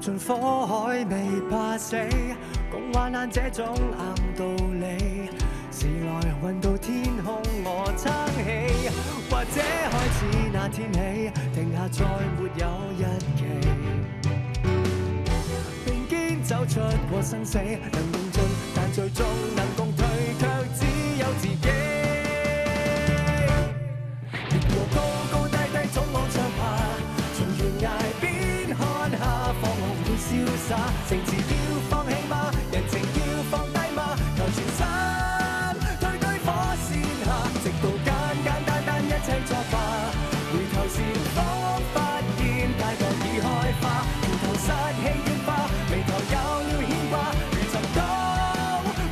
进火海未怕死，共患难这种硬道理。时来运到天空，我撑起，或者开始那天起，停下再没有日期。并肩走出过生死，能共进，但最终能共退，却只有自己。潇洒，情字要放弃吗？人情要放低吗？求全心退居火线下，直到简简单单一切作罢。回头时方发现大局已开花，回头失气怨化，眉头有了牵挂，如曾到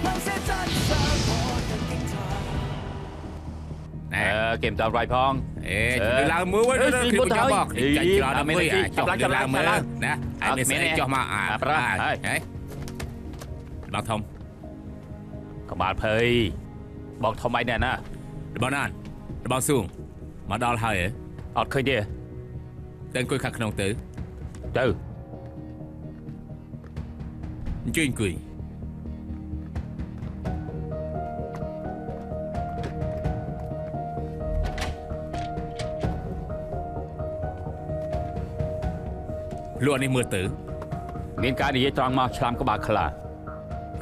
某些真相，我更惊诧。诶，记唔得 r i g h t o ងអេលើឡើងមើលវិញអេគឺស៊ីមុតចាំទៅមកហើយចាញ់ច្រើនអីមួយអីចុះចាប់ឡើងឡើងមើលចាប់ឡើងណាហើយអត់មានស្អីមានទេចុះមកអាអាប្រាស់ហើយហេបងធំក្បាលភ័យបងធំអីណែណាបងណានបងសួងមកដល់ហើយហ៎អត់ឃើញទេទៅអង្គុយខាងក្នុងទៅទៅអញ្ជើញអង្គុយ លក់នេះមើលទៅ មានការនិយាយត្រង់មកឆ្លាមក្បាលខ្លា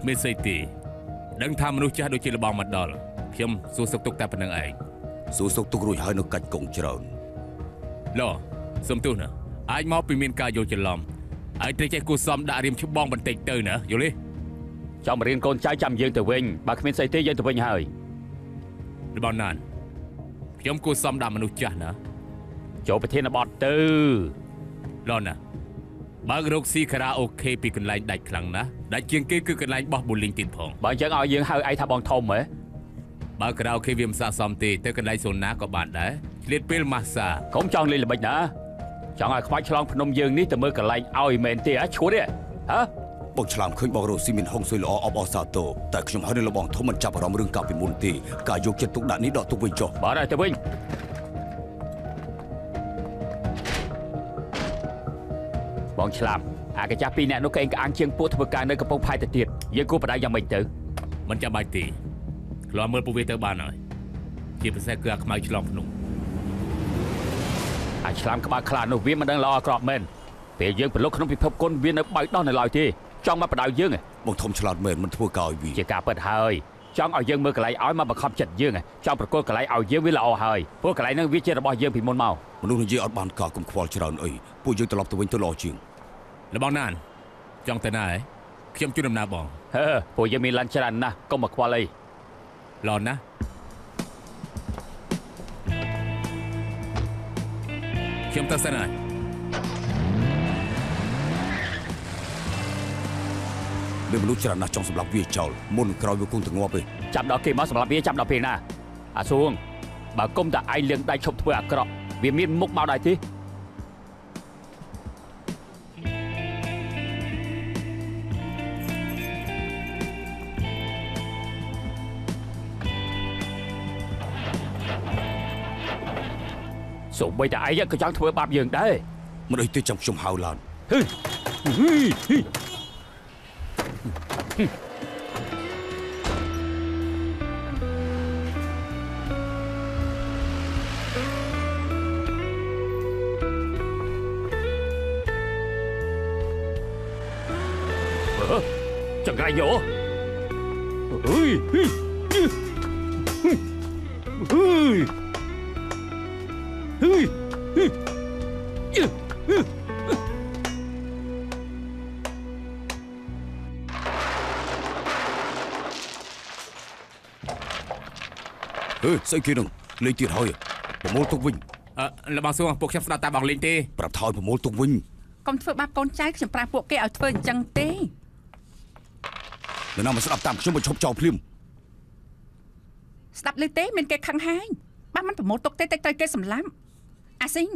គ្មានស្អីទេដឹងថាមនុស្សចាស់ដូចជាលបងមកដល់ខ្ញុំសួរសុខទុក្ខតែប៉ុណ្្នឹងឯងសួរសុកទុករួចហើយនៅកាច់កងច្រើនឡសុំទោសណាអាចមកពីមានការយល់ច្រឡំហើយតែចេះគួសមដាក់រៀមច្បងបន្តិចទៅណាយល់ទេចង់មករៀនកូនចៅចាំយើងទៅវិញបើគ្មានស្អីទេយើងទៅវិញហើយរបស់ណានខ្ញុំគួសមដាក់មនុស្សចាស់ណាចូលប្រធានបទទៅឡណា បើករកស៊ីខារ៉ាអូខេពីកន្លែងដាច់ខ្លាំងណាស់ដាច់ជាងគេគឺកន្លែងបោះប៊ូលីងទៀតផងបើអញ្ចឹងឲ្យយើងហៅឯងថាបងធំហ៎បើខារ៉ាអូខេវាមិនស័ក្តិសមទេទៅកន្លែងសូណាក៏បានដែរឆ្លៀតពេលម៉ាស្សាកុំចង់លេងល្បិចណាចង់ឲ្យខ្វាច់ឆ្លងភ្នំយើងនេះទៅមើលកន្លែងឲ្យមែនទេហ៎ឈួតទេហ៎បងឆ្លាមឃើញបងរស់ស៊ីមានហុងស៊ុយល្អអបអរសាទរតែខ្ញុំហើយនៅលបងធំមិនចាប់អារម្មណ៍រឿងកាប់ពីមុនទេការយកចិត្តទុកដាក់នេះដកទុកវិញចុះបាទហើយទៅវិញ បងឆ្លាមអាកាចាស់ពីរនាក់នោះកេងក្អាងជាងពួកធ្វើការនៅកំពង់ផែទៅទៀតយើងគួរបដៅយ៉ាងម៉េចទៅមិនចាំបាច់ទេឆ្លងមើលពួកវាទៅបានហើយជាពិសេសគឺអាខ្មៅឆ្លងភ្នំអាឆ្លាមក្បាលខ្លានោះវាមិនដឹងល្អអាក្រក់មែនពេលយើងប្រឡូកក្នុងពិភពគុណវានៅបើកដោះនៅឡើយទេចង់មកបដៅយើងហ៎បងធំឆ្លាតមែនមិនធ្វើការឲ្យវាជាការពិតហើយចង់ឲ្យយើងមើលកន្លែងឲ្យមកបង្ខំចិត្តយើងហ៎ចង់ប្រកួតកន្លែងឲ្យយើងវាល្អហើយព្រោះកន្លែងហ្នឹងវាជារបស់យើងពីមុនមកមនុស្សនិយាយអត់បានការកុំខ្វល់ច្រើនអីពួកយើងត្រឡប់ទៅវិញទៅល្អជាង របស់ណានចង់ទៅណាហ៎ខ្ញុំជួយដំណើរបងហឺពួកយើងមានឡានច្រើនណាស់កុំមកខ្វល់អីឡនណាខ្ញុំទៅសិនហើយមានមនុស្សច្រើនណាស់ចង់សម្លាប់វាចោលមុនក្រោយវាគង់ទៅងាប់ទេចាប់ដល់គេមកសម្រាប់វាចាប់ដល់ពេលណាអាសួងបើគុំតែឯងលៀងដៃឈប់ធ្វើអាក្រក់វាមានមុខមកដែរទេ សូម្បីតែឯងក៏ចង់ធ្វើបាបយើងដែរមិនអីទេចាំខ្ញុំហៅឡានហឺហឺហឺអឺចង្រៃយោអើយហឺហឺហឺហឺ អើស្អីគេនឹងលេងទៀតហើយប្រមូលទុកវិញអឺរបស់សួងពួកខ្ញុំស្ដាប់តែបងលេងទេប្រាប់ថយប្រមូលទុកវិញកុំធ្វើបាបកូនចៅខ្ញុំប្រាប់ពួកគេឲ្យធ្វើអញ្ចឹងទេនរណាមកស្ដាប់តាមខ្ញុំមកឈប់ចោលភ្លាមស្ដាប់ឮទេមានគេខឹងហើយបើមិនប្រមូលទុកទេតិចត្រូវគេសម្លាប់អាស៊ីង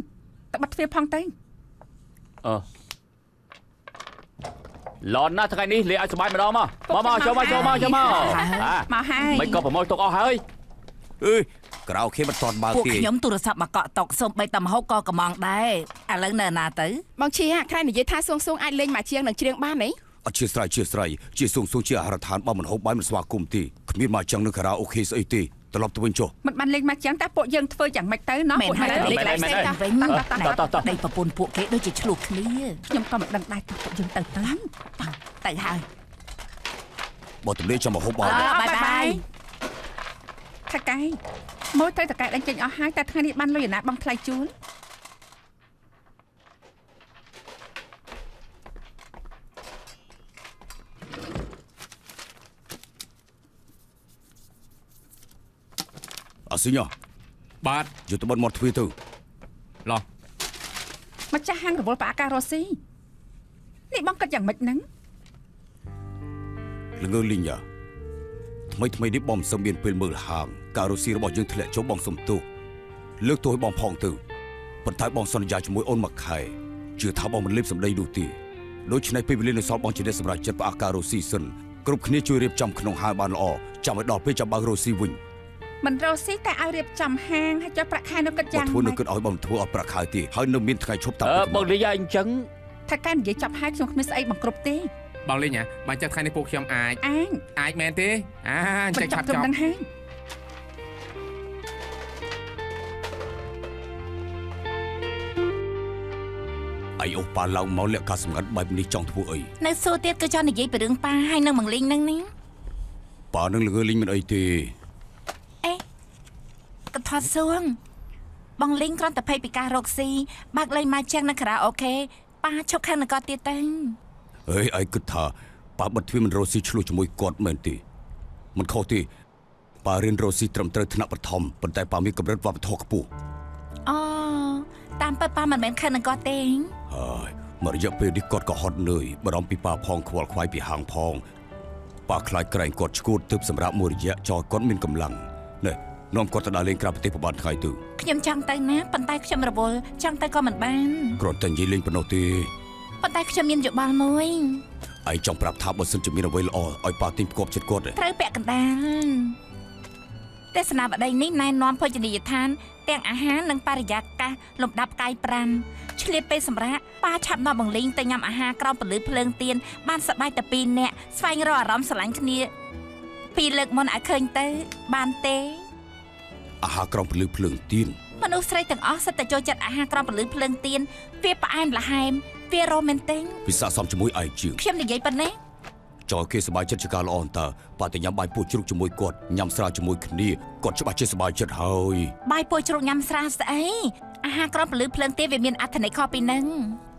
ទៅបាត់ទ្វារផងទៅអឺឡនណាថ្ងៃនេះលេងឲ្យសប្បាយម្ដងមកមកមកចូលមកចូលមកចូលមកអាមកហើយមិនក៏ប្រមូលទុកអស់ហើយ អើយក្រៅអូខេមិនតន់បើកពួកទេខ្ញុំទូរស័ព្ទមកកក់តុកសូម្បីតែម្ហូបក៏កំងដែរឥឡូវនៅណាទៅបងឈីហ่ะខែនិយាយថាសួងសួងអាចលេងមកជាងនឹងច្រៀងបានទេអធិស្ឋានជាស្រ័យជាសួងសួងជាអាហារដ្ឋានបើមិនហូបបាយមិនស្វាគមន៍ទេគ្មានមកចឹងនៅការ៉ាអូខេស្អីទេត្រឡប់ទៅវិញចុះមិនបានលេងមកចឹងតែពួកយើងធ្វើយ៉ាងម៉េចទៅណោះមែនពួកហើយយើងលេខផ្សេងទៅវិញតោះតោះតោះតោះតោះដីប្រពន្ធពួកគេដូចជាឆ្លោះគ្នាខ្ញុំក៏មិនដឹងដែរតោះពួកយើងទៅទៅទៅហើយបើទំនេរចាំមកហូបបាយអើបាយបាយ ថកែមួយត្រូវតកែដេញចេញអស់ហើយតែថ្ងៃនេះបានលុយឯណាបងថ្លៃជួលអាស៊ីញ៉ាបាទយកទៅបិទមាត់ទ្វារទៅឡោះម្ចាស់ហាងរវល់ផ្អាការរស់ស៊ីនេះបងគិតយ៉ាងម៉េចហ្នឹងល្ងើលីងយ៉ា ថ្មីថ្មីនេះបងមិនសឹមមានពេលមើលហាងការរស់ស៊ីរបស់យើងធ្លាក់ចុះបងសុំទោសលើកទោសឲ្យបងផងទៅប៉ុន្តែបងសន្យាជាមួយអូនមួយខែជឿថាបងមិនលេបសម្ដីនោះទេដូច្នេះពេលវេលានៅសល់បងជាអ្នកសម្រាប់ចិត្តផ្អាកការរស់ស៊ីសិនគ្រប់គ្នាជួយរៀបចំក្នុងហាងបានល្អចាំឲ្យដល់ពេលចាំបើករស់ស៊ីវិញមិនរស់ស៊ីតែឲ្យរៀបចំហាងហើយចុះប្រាក់ខែនៅគិតបើយ៉ាងធ្វើនៅម៉េចគិតឲ្យបងធ្វើឲ្យប្រាក់ខែទេហើយនៅមានថ្ងៃឈប់តាមអឺពិតបងនិយាយអញ្ចឹងថកែនិយាយចប់ហើយខ្ញុំគ្មានស្អីបង្គ្រប់ទេ បងលេងហ៎បើអញ្ចឹងថ្ងៃនេះពួកខ្ញុំអាចអាងអាចមែនទេអាអញ្មិនចឹងចឆាប់ប់ត្រឹមចប់ហ្នឹងហើយអីអូប៉ាឡើងមកលាក់ការសម្ងាត់បែបនេះចង់ធ្វើអីនៅសួរទៀតក៏ចង់និយាយពីរឿងប៉ាហើយនឹងបង្លីងហ្នឹងនេះប៉ានឹងល្ងើលីងមិនអីទេអេកថាសួងបងលីងគ្រាន់តែភ័យពីការរកស៊ីបើកលេងមកចឹងនៅខារ៉ាអូខេប៉ាឈប់ខាងនគរទៀតទៅ អេអីគិតថាប៉ាបិទទ្វារមិនរស់ស៊ីឆ្លោះជាមួយគាត់មែនទេមិនខុសទេប៉ារៀនរស់ស៊ីត្រឹមត្រូវថ្នាក់បឋមប៉ុន្តែប៉ាមានកម្រិតវប្បធម៌ខ្ពស់អូតាមពិតប៉ាមិនមែនខាងនគរទេហើយមករយៈពេលនេះគាត់ក៏ហត់នឿយបារម្ភពីប៉ាផងខ្វល់ខ្វាយពីហាងផងប៉ាខ្លាចក្រែងគាត់ឈួតទើបសម្រាប់មួយរយៈចោលគាត់មានកម្លាំងណែនាំគាត់ទៅដើរលេងក្រៅប្រទេសប្រហែលថ្ងៃទៅខ្ញុំចង់ទៅណាប៉ុន្តែខ្ញុំរវល់ចង់ទៅក៏មិនបានគ្រាន់តែនិយាយលេងប៉ុណ្ណោះទេ ប៉ុន្តែខ្ញុំមានយោបល់មួយឯងចង់ប្រាប់ថាបើសិនជាមានអ្វីល្អឲ្យប៉ាទិញផ្គប់ចិត្តគាត់ទេត្រូវពាក់កណ្ដាលទេសនាបដីនេះណែនាំភោជនីយដ្ឋាន ទាំងអាហារនិងបរិយាកាសលំដាប់កាយ5ឆ្លៀតពេលសម្រាប់ប៉ាឆាប់នាំបង្លីងទៅញ៉ាំអាហារក្រោមពន្លឺភ្លើងទៀនបានសប្បាយតែ2នាក់ស្វែងរកអារម្មណ៍ស្រឡាញ់គ្នា ពីលើកមុនឲ្យឃើញទៅ បានទេអាហារក្រំពលឺភ្លើងទៀនមនុស្សស្រីទាំងអស់សិតតែចូលចិត្តអាហារក្រោមពន្លឺភ្លើងទៀនវាផ្អែមល្ហែម វារ៉ូមែនទិកពិសាសមជាមួយឯងជាងខ្ញុំនិយាយប៉ុណ្ណេះចោលគេសប្បាយចិត្តជាការល្អអន្តើប៉ាតែញ៉ាំបាយពោះជ្រូកជាមួយគាត់ញ៉ាំស្រាជាមួយគ្នាគាត់ច្បាស់ជាសប្បាយចិត្តហើយបាយពោះជ្រូកញ៉ាំស្រាស្អីអាហារក្រោមពន្លឺភ្លើងទៀនវាមានអត្ថន័យខុសពីនឹង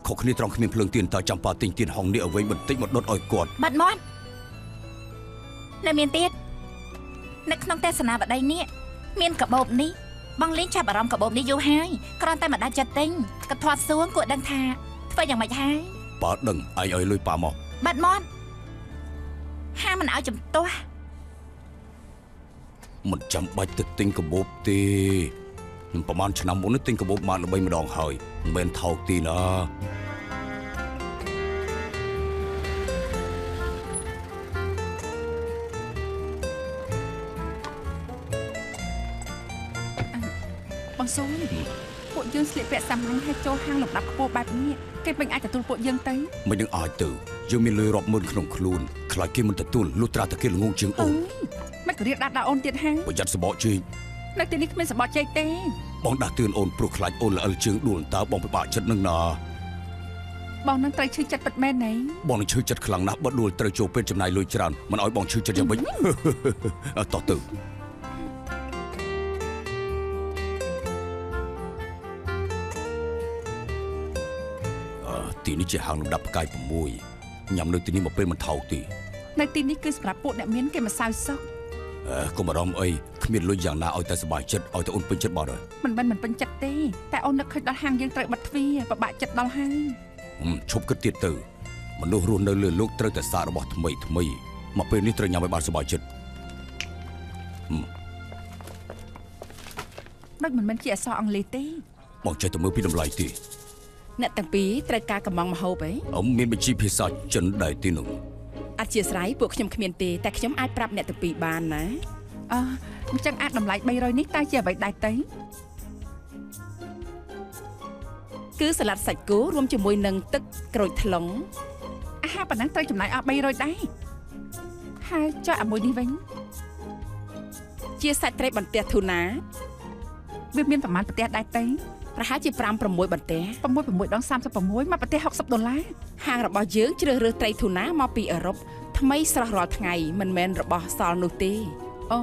ខុសគ្នាត្រង់គ្មានភ្លើងទៀនតើចាំប៉ាទិញទៀនហុងនេះឲ្យវិញបន្តិចមកដុតឲ្យគាត់បាត់មាត់នៅមានទៀតនៅក្នុងទេសនាបដីនេះមានកបោបនេះបងលេងចាប់អារម្មណ៍កបោបនេះយូរហើយគ្រាន់តែមិនដាច់ចិត្តទិញកធាត់សួងគួរដឹងថា ធ្វើយ៉ាងម៉េចហើយប៉ាដឹងឯងឲ្យលុយប៉ាមកបាត់មាត់ហាមិនឲ្យចំទាស់មិនចាំបាច់ទៅទិញកាបូបទេខ្ញុំប្រហែលឆ្នាំមុននេះទិញកាបូបម៉ាល្បីម្ដងហើយមិនមែនថោកទេណាបងសូនពួក យើងស្លៀកពាក់សាមញ្ញហើយចូលហាងលំដាប់ខ្ពស់បែបនេះគេមិនអាចទទួលពួកយើងទៅមិននឹងអាចទៅយើងមានលុយរាប់ម៉ឺនក្នុងខ្លួនខ្លាចគេមិនទទួលលុះត្រាតែគេល្ងងជាងអើអូនយមិនក៏រៀបដាក់ដល់អូនទៀតហើយប្រយ័ត្នសបកជើងនៅទីនេះគ្មានសបត់ជ័យទេ បងដាស់តឿនអូនព្រោះខ្លាចអូនល្អិលជើងដួលតើបងពិបាកចិត្តនឹងណាបងនឹងត្រូវឈឺចិត្តពិតមែនទេបងនឹងឈឺចិត្តខ្លាំងណាស់បើដួលត្រូវចូលពេទ្យចំណាយលុយច្រើនមិនឲ្យបងឈឺចិត្តយ៉ាងម៉េចអត់តោះទៅ ទីនេះជាហាងលំដាប់ផ្កាយ6ញ៉ាំនៅទីនេះមកពេលមិនថោកទេនៅទីនេះគឺសម្រាប់ពួកអ្នកមានគេម្សៅសុកអឺកុំបារម្ភអីគ្មានលុយយ៉ាងណាឲ្យតែសុបាយចិត្តឲ្យតែអូនពេញចិត្តបាត់ហើយមិនមិនមិនពេញចិត្តទេតែអូននឹកឃើញដល់ហាងយើងត្រូវបិទទ្វារពិបាកចិត្តដល់ហើយហឹមឈប់គិតទៀតទៅមនុស្សរស់នៅលើលោកត្រូវតែសាររបស់ថ្មីថ្មីមកពេលនេះត្រូវញ៉ាំឲ្យបានសុបាយចិត្តដូចមិនមែនជាអក្សរអង់គ្លេសទេបងចេះតែមើលពីតម្លៃទេ អ្នកទាំងពីរត្រូវការកំងមហូបអីអមមានបញ្ជីភាសាចិនដែរទីនោះអធិស្ឋានពួកខ្ញុំគ្មានទេតែខ្ញុំអាចប្រាប់អ្នកទាំងពីរបានណាអឺអញ្ចឹងអាចតម្លៃ300នេះតើជាអ្វីដែរទៅគឺសាឡាត់សាច់គោរួមជាមួយនឹងទឹកក្រូចថ្លុងអាហារប៉ុណ្ណឹងត្រូវចំណាយអស់300ដែរហើយចុះអាមួយនេះវិញជាសាច់ត្រីបន្ទះទូណាវាមានប្រមាណប្រទេសដែរទៅ ប្រហែលជា5 6បន្ទះ6 6ដង36មកប្រទេស60ដុល្លារហាងរបស់យើងជ្រើសរើសត្រីទូណាមកពីអឺរ៉ុបថ្មីស្រស់រាល់ថ្ងៃមិនមែនរបស់សល់នោះទេអូ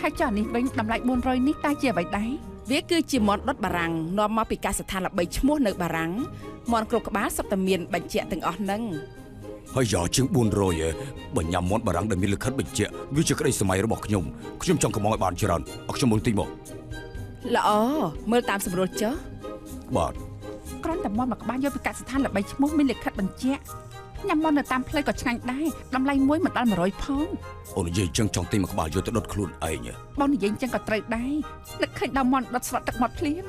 ហើយចុះអានេះវិញតម្លៃ400នេះតើជាអ្វីដែរវាគឺជាមាន់ដុតបារាំងនាំមកពីកសិដ្ឋានល្បីឈ្មោះនៅបារាំងមាន់គ្រប់ក្បាលសុទ្ធតែមានបញ្ជាក់ទាំងអស់ហ្នឹងហើយយ៉ាជាង400ឯងបើញ៉ាំមាន់បារាំងដែលមានលិខិតបញ្ជាក់វាជាក្តីសម័យរបស់ខ្ញុំខ្ញុំចង់កំងឲ្យបានច្រើនអរខ្ញុំមើលតិចមក ល្អមើលតាមសម្រួលចុះបាទគ្រាន់តែមាន់មួយក្បាលយកពីកសិដ្ឋានល្បីឈ្មោះមានលិខិតបញ្ជាក់ញ៉ាំមាន់នៅតាមផ្លូវក៏ឆ្ងាញ់ដែរតម្លៃមួយមិនដល់100ផងអូននិយាយចឹងចង់ទិញមួយក្បាលយកទៅដុតខ្លួនឯងហ៎បងនិយាយអញ្ចឹងក៏ត្រូវដែរនឹកឃើញដល់មាន់ដុតស្វាត់ទឹកមាត់ភ្លាម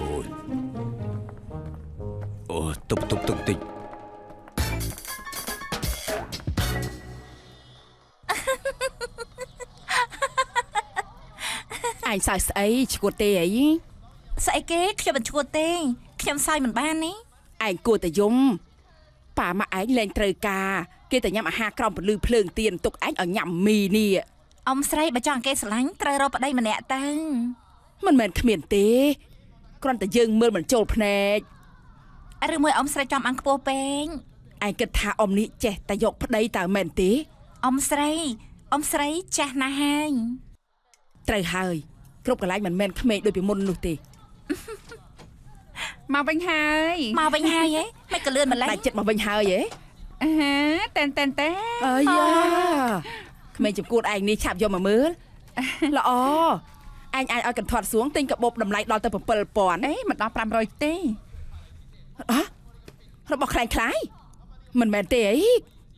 អូយអូតុបតុបតុបតិច ឯងសើចស្អីឈួតទេអីស្អីគេខ្ញុំមិនឈួតទេខ្ញុំសើចមិនបាននេះឯងគួរតែយំប៉ាម៉ាក់ឯងលែងត្រូវការគេតែញ៉ាំអាហារក្រោមពន្លឺភ្លើងទៀនទុកឯងឲ្យញ៉ាំមីនេះអ៊ំស្រីបើចង់គេស្រឡាញ់ត្រូវរកប្តីម្នាក់ទៅមិនមែនគ្មានទេគ្រាន់តែយើងមើលមិនចូលភ្នែកឬមួយអ៊ំស្រីចំអាំងខ្ពស់ពេកឯងគិតថាអ៊ំនេះចេះតែយកប្តីតើមែនទេអ៊ំស្រីអ៊ំស្រីចាស់ណាស់ហើយត្រូវហើយ គ្រប់កន្លែងមិនមែនក្មេងដូចពីមុននោះទេមកវិញហើយមកវិញហើយហ៎មិនក៏លឿនម្ល៉េះដាច់ចិត្តមកវិញហើយហ៎អាហាតែនតែនតែនអាយ៉ាក្មេងចំគួតឯងនេះឆាប់យកមកមើលល្អឯងអាចឲ្យកន្ធាត់សួងទិញកាបូបតម្លៃដល់ទៅ7000អេមិនដល់500ទេរបស់ខ្លែងខ្លាយមិនមែនទេអី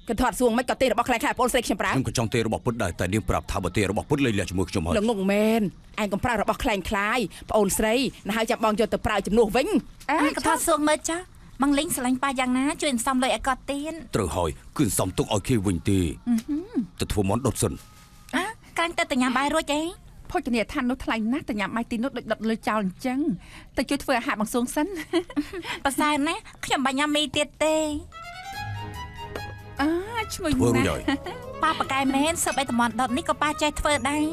កន្ធាត់សួងមិនក៏ទេរបស់ខ្លែងខ្លាយបងស្រីខ្ញុំប្រើខ្ញុំក៏ចង់ទេរបស់ពុតដែរតែនាងប្រាប់ថាបើទេរបស់ពុតលេងលះជាមួយខ្ញុំហើយល្ងងមែនឯងកំប្រើរបស់ខ្លែងខ្លាយប្អូនស្រីណ៎ហើយចាំបងយកទៅប្រើជំនួសវិញអេអាក៏ថតសួងមើលចាស់បងលេងស្រឡាញ់ប៉ាយ៉ាងណាជួយសន្សំលុយឲ្យគាត់ទៀតត្រូវហើយគឺសំទុកឲ្យគេវិញទេទៅធ្វើមាន់ដុតសិនអើកាញ់ទៅទៅញ៉ាំបាយរួចអីភោជនីយដ្ឋាននោះថ្លៃណាស់តែញ៉ាំបាយទីនោះដូចដុតលុយចោលអញ្ចឹងតែជួយធ្វើអាហារបង្សងសិនប្រសើរណាស់ខ្ញុំបាញ់ញ៉ាំមីទៀតទេ អើឈ្ងុយធ្វើរួចណាហើយប៉ាប៉ាកែមែនសើបអីតំន់ដុតនេះក៏ប៉ាចេះធ្វើដែរ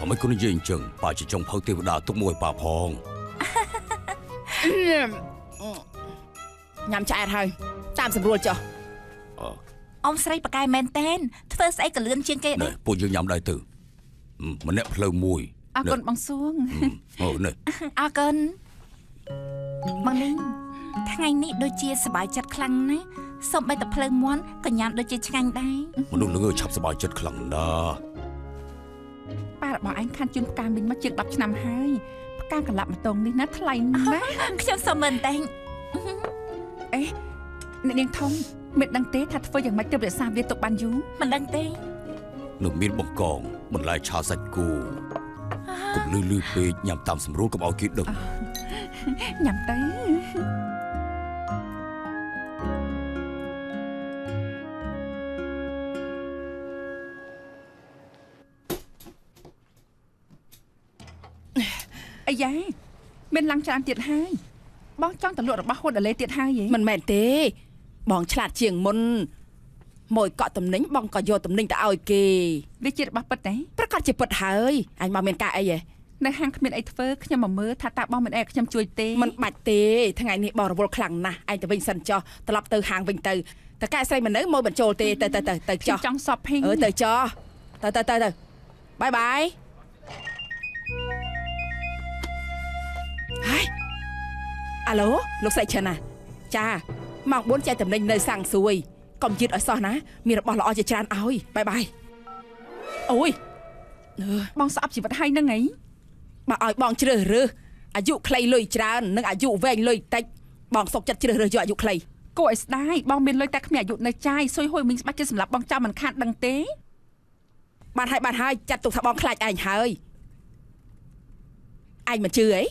អ្មិនគុណនិយាយអញ្ចឹងប៉ាជាចុងផៅទេវតាទុកមួយឲ្យប៉ាផងញ៉ាំឆ្អែតហើយតាមសម្រួលចុះអ៊ំស្រីប៉ាកែមែនតែនធ្វើស្អីក៏លឿនជាងគេណែដែរពួកយើងញ៉ាំដែរទៅហឹមម្នាក់ផ្លូវមួយអរគុណបងសួងហឹមអូនេះអរគុណបងលីងថ្ងៃនេះដូចជាសប្បាយចិត្តខ្លាំងណាស់ សូម្បីតែភ្លើងមន់ក៏ញ៉ាំដូចជាឆ្ងាញ់ដែរមនុស្សល្ងើឆាប់សប្បាយចិត្តខ្លាំងណាស់ប៉ារបស់ឯងខានជូនផ្កាមីងមកជាង10ឆ្នាំហើយផ្កាកន្លាប់ម្តងនេះណាថ្លៃណាស់ខ្ញុំសុំមើលតែងអ្នកនាងធំមិនដឹងទេថាធ្វើយ៉ាងម៉េចទើបរក្សាវាទុកបានយូរមិនដឹងទេនឹងមានបង្កងបន្លែឆាសាច់គោកុំលឺលឺពេកញ៉ាំតាមស្រួលកុំឲ្យគេដឹងញ៉ាំទៅ អាយ៉ាមានឡើងច្រើនទៀតហើយបងចង់ទៅលក់របស់ហួតដលេទៀតហើយហ៎មិនមែនទេ បងឆ្លាតជាងមុនមួយកក់តំណែងបងក៏យកតំណែងទៅឲ្យគេវាជារបស់ពិតទេប្រកាសជាពិតហើយអញមកមានការអីហ៎នៅហាងគ្មានអីធ្វើខ្ញុំមកមើលថាតើបងមិនអីឲ្យខ្ញុំជួយទេមិនបាច់ទេថ្ងៃនេះបងរវល់ខ្លាំងណាស់ឯងទៅវិញសិនចុះត្រឡប់ទៅហាងវិញទៅតើកែស្រីមិននៅមកបញ្ចូលទេទៅទៅទៅទៅខ្ញុំចុះចង់សອບភីងអឺទៅចុះទៅទៅទៅទៅបាយបាយ ហើយអាឡូលោកស្រីឆិនណាចាម៉ោង4ចែកតំណែងនៅសាំងសួយកុំយឺតឲ្យសោះណា មានរបស់ល្អជាច្រើនឲ្យបាយបាយអូយអឺបងស្អប់ជីវិតហើយនឹងអីបើឲ្យបងជ្រើសរើសអាយុខ្លីលុយច្រើននិងអាយុវែងលុយតិចបងសុកចិត្តជ្រើសរើសយកអាយុខ្លីគួរឲ្យស្ដាយបងមានលុយតែគ្មានអាយុនៅចាយសុយហួយមីងស្បាច់ជាសម្រាប់បងចាំមិនខានដឹងទេបានហើយបានហើយចាត់ទុកថាបងខ្លាចឯងហើយឯងមិនជឿអី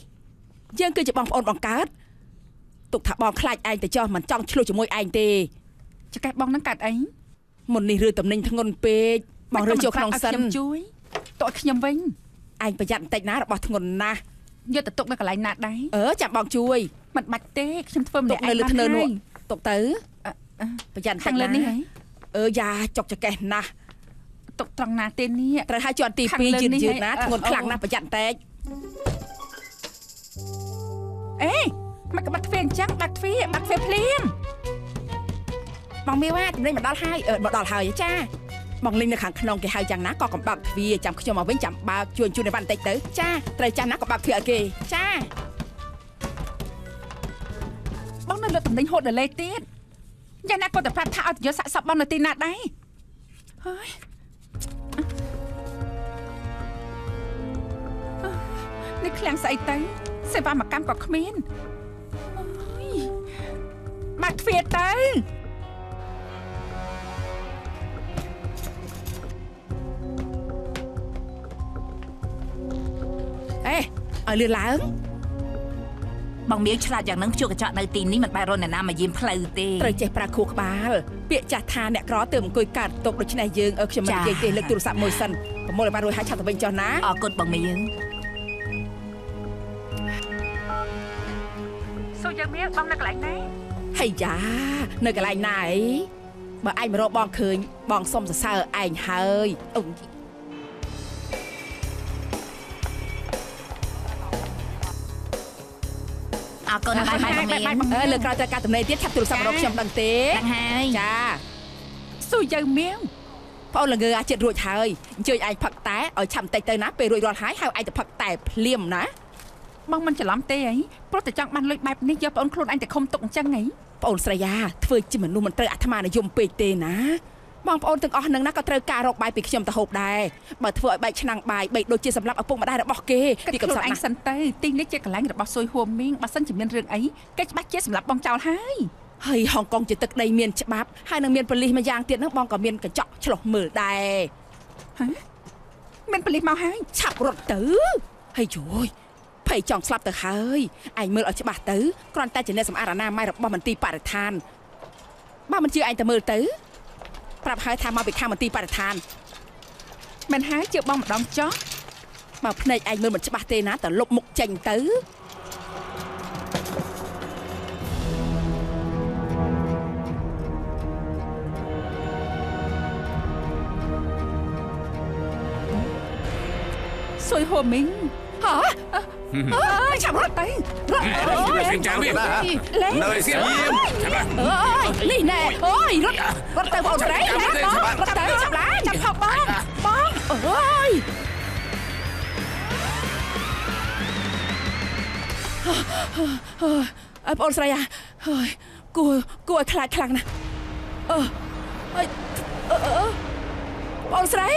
យើងគឺជាបងប្អូនបង្កើតទុកថាបងខ្លាចឯងទៅចោះមិនចង់ឆ្លោះជាមួយឯងទេចកេះបងនឹងកាត់អីមុននេះឬតំណែងធ្ងន់ពេកបងរើចូលក្នុងសិនខ្ញុំជួយតើឲ្យខ្ញុំវិញឯងប្រយ័ត្នបន្តិចណារបស់ធ្ងន់ណាស់យកទៅទុកនៅកន្លែងណាដែរអឺចាំបងជួយមិនបាច់ទេខ្ញុំធ្វើម្ទុនាក់កនៅលើធ្នើនោះទុកទៅអឺប្រយ័ត្នបន្តិខាចងលើណានេះហីអឺយ៉ាចុកចកេះណាស់ទុកត្រង់ណាទេនេះត្រូវឲ្យជាន់ទីខាង2លើយឺតនេះយឺតហីណាអឺធ្ងន់អូខ្លាំងណាស់ប្រយ័ត្នបន្តិច អេមកបាត់ទ្វារអញ្ចឹងបាត់ទ្វារបាត់ទ្វារភ្លាមបងមីវ៉ាតំណែងមកដល់ហើយអឺមកដល់ហើយចាបងលេងនៅខាងក្នុងគេហៅយ៉ាងណាក៏កំបាក់ទ្វារចាំខ្ញុំមកវិញចាំបើកជួយជួយនៅវ៉ាន់បន្តិចទៅចាត្រូវចាំណាកំបាក់ទ្វារឲ្យគេចាបងនៅលើតំណែងហូតដល់លេទៀតយ៉ាងណាក៏តែប្រាប់ថាឲ្យទៅយកសាក់សពបងនៅទីណាដែរហើយអឺនេះឃ្លាំងស្អីទៅ សេវាមកកម្មក៏គ្មានអើយបាត់ទ្វារទៅអេឲ្យលឿនឡើងបងមៀវឆ្លាតយ៉ាងហ្នឹងជួកកញ្ចក់នៅទីនេះមិនបែររនអ្នកណាមកយាមផ្លូវទេត្រូវចេះប្រើខួរក្បាល ពាក្យចាស់ថាអ្នកក្រទើបអង្គុយកាត់ទុកដូច្នេះយើងអឺខ្ញុំមិននិយាយទេលើកទូរស័ព្ទមួយសិនប្រមូលឲ្យបានរួចហើយឆាប់ទៅវិញចុះណាអរគុណបងមៀវសូយើង មានបងនៅកន្លែងណាហៃយ៉ានៅកន្លែងណាអីបើឯងមករកបងឃើញបងសុំសរសើរឯងហើយអូអរគុណបាយបាយបងមៀវអឺលើក្រោយត្រូវការតំណែងទៀតឆាប់ទូរស័ព្ទមករកខ្ញុំដឹងទេដឹងហើយចាសូយើងមានបងអូនល្ងើអាចចិត្តរួចហើយអញ្ជើញឯងផឹកតែឲ្យឆាប់បន្តិចទៅណាពេលរួចរាល់ហើយហៅឯងទៅផឹកតែភ្លាមណា បងមិនច្រឡំទេអីព្រោះតែចង់បានលុយបែបនេះយកបងខ្លួនអញទៅខុំទុកអញ្ចឹងហីបងអូនស្រីយ៉ាធ្វើជាមនុស្សមិនត្រូវអាត្មានិយមពេកទេណាបងប្អូនទាំងអស់នឹងណាក៏ត្រូវការរកបាយពីខ្ញុំទៅហូបដែរបើធ្វើឲ្យបែកឆ្នាំងបាយបែកដូចជាសម្រាប់ឪពុកម្ដាយរបស់គេគិតពីកំខ្លួនសត់អញណាស់សិនទៅទីនេះជាកន្លែងរបស់ស៊ុយហួមមីងបើសិនជាមានរឿងអីគេច្បាស់ជាសម្រាប់បងចោលហើយហើយហុងកុងជាទឹកដីមានច្បាប់ហើយនឹងមានប៉ូលីសម្យ៉ាងទៀតហ្នឹងបងក៏មានកញ្ចក់ឆ្លោះមើលដែរមានប៉លិសមកហើយឆាប់រត់ទៅហើយជួយ ភ័យចង់ស្លាប់ទៅហើយឯងមើលឲ្យច្បាស់ទៅគ្រាន់តែជាអ្នកសម្អាតអនាម័យរបស់មន្ទីរបរិស្ថានបើមិនជឿឯងទៅមើលទៅប្រាប់ហើយថាមកពីខាងមន្ទីរបរិស្ថានមិនហើយជឿបងម្ដងចោះបើភ្នែកឯងមើលមិនច្បាស់ទេណាតលុបមុខចេញទៅស៊ុយហួមមីងហ៎ អើយចាំរត់ទៅរត់ស្ងចាំវាលេងនៅស្ងៀមអើយនេះណែអូយរត់រត់ទៅបងស្រីណាបងរត់ទៅចាប់ឡាចាប់ខប់បងបងអូយអើបងស្រីអាហើយគួរគួរឲ្យខ្លាចខ្លាំងណាស់អឺអើយអឺអឺបងស្រី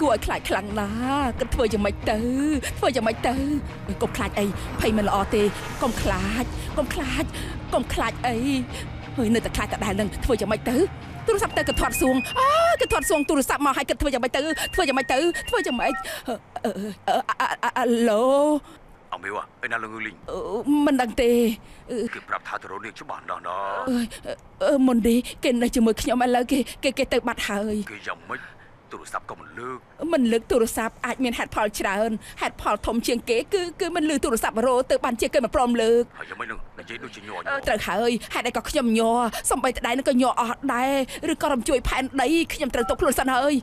គួរឲ្យខ្លាចខ្លាំងណាស់គិតធ្វើយ៉ាងម៉េចទៅធ្វើយ៉ាងម៉េចទៅអើយកុំខ្លាចអីភ័យមិនល្អទេកុំខ្លាចកុំខ្លាចកុំខ្លាចអីហើយនៅតែខ្លាចតដែលនឹងធ្វើយ៉ាងម៉េចទៅទូរស័ព្ទទៅក៏ធាត់សួងអើក៏ធាត់សួងទូរស័ព្ទមកឲ្យគិតធ្វើយ៉ាងម៉េចទៅធ្វើយ៉ាងម៉េចទៅធ្វើយ៉ាងម៉េចអឺអឺអឺអាអាអាឡូអមីវ៉ាឯណាលងលីងអឺមិនដឹងទេអឺគេប្រាប់ថាទៅរកនាងច្បាស់ណាស់ណាអើយអឺមុននេះគេនៅជាមួយខ្ញុំឥឡូវគេគេគេទៅបាត់ហើយគេយ៉ាងម៉េច ទូរស័ព្ទក៏មិនលើកមិនលើកទូរស័ព្ទអាចមានហេតុផលច្រើនហេតុផលធំជាងគេគឺគឺមិនលើទូរស័ព្ទរោទៅបានជាគេមិនព្រមលើកហើយយ៉ាងម៉េចនឹងនិយាយដូចជាញ័រញ័អឺរត្រូវហើយហេតុអីក៏ខ្ញុំញ័រសំបីតដៃនឹងក៏ញ័រអស់ដែរឬក៏រំជួយផែនដីខ្ញុំត្រូវទុកខ្លួនសិនហើយ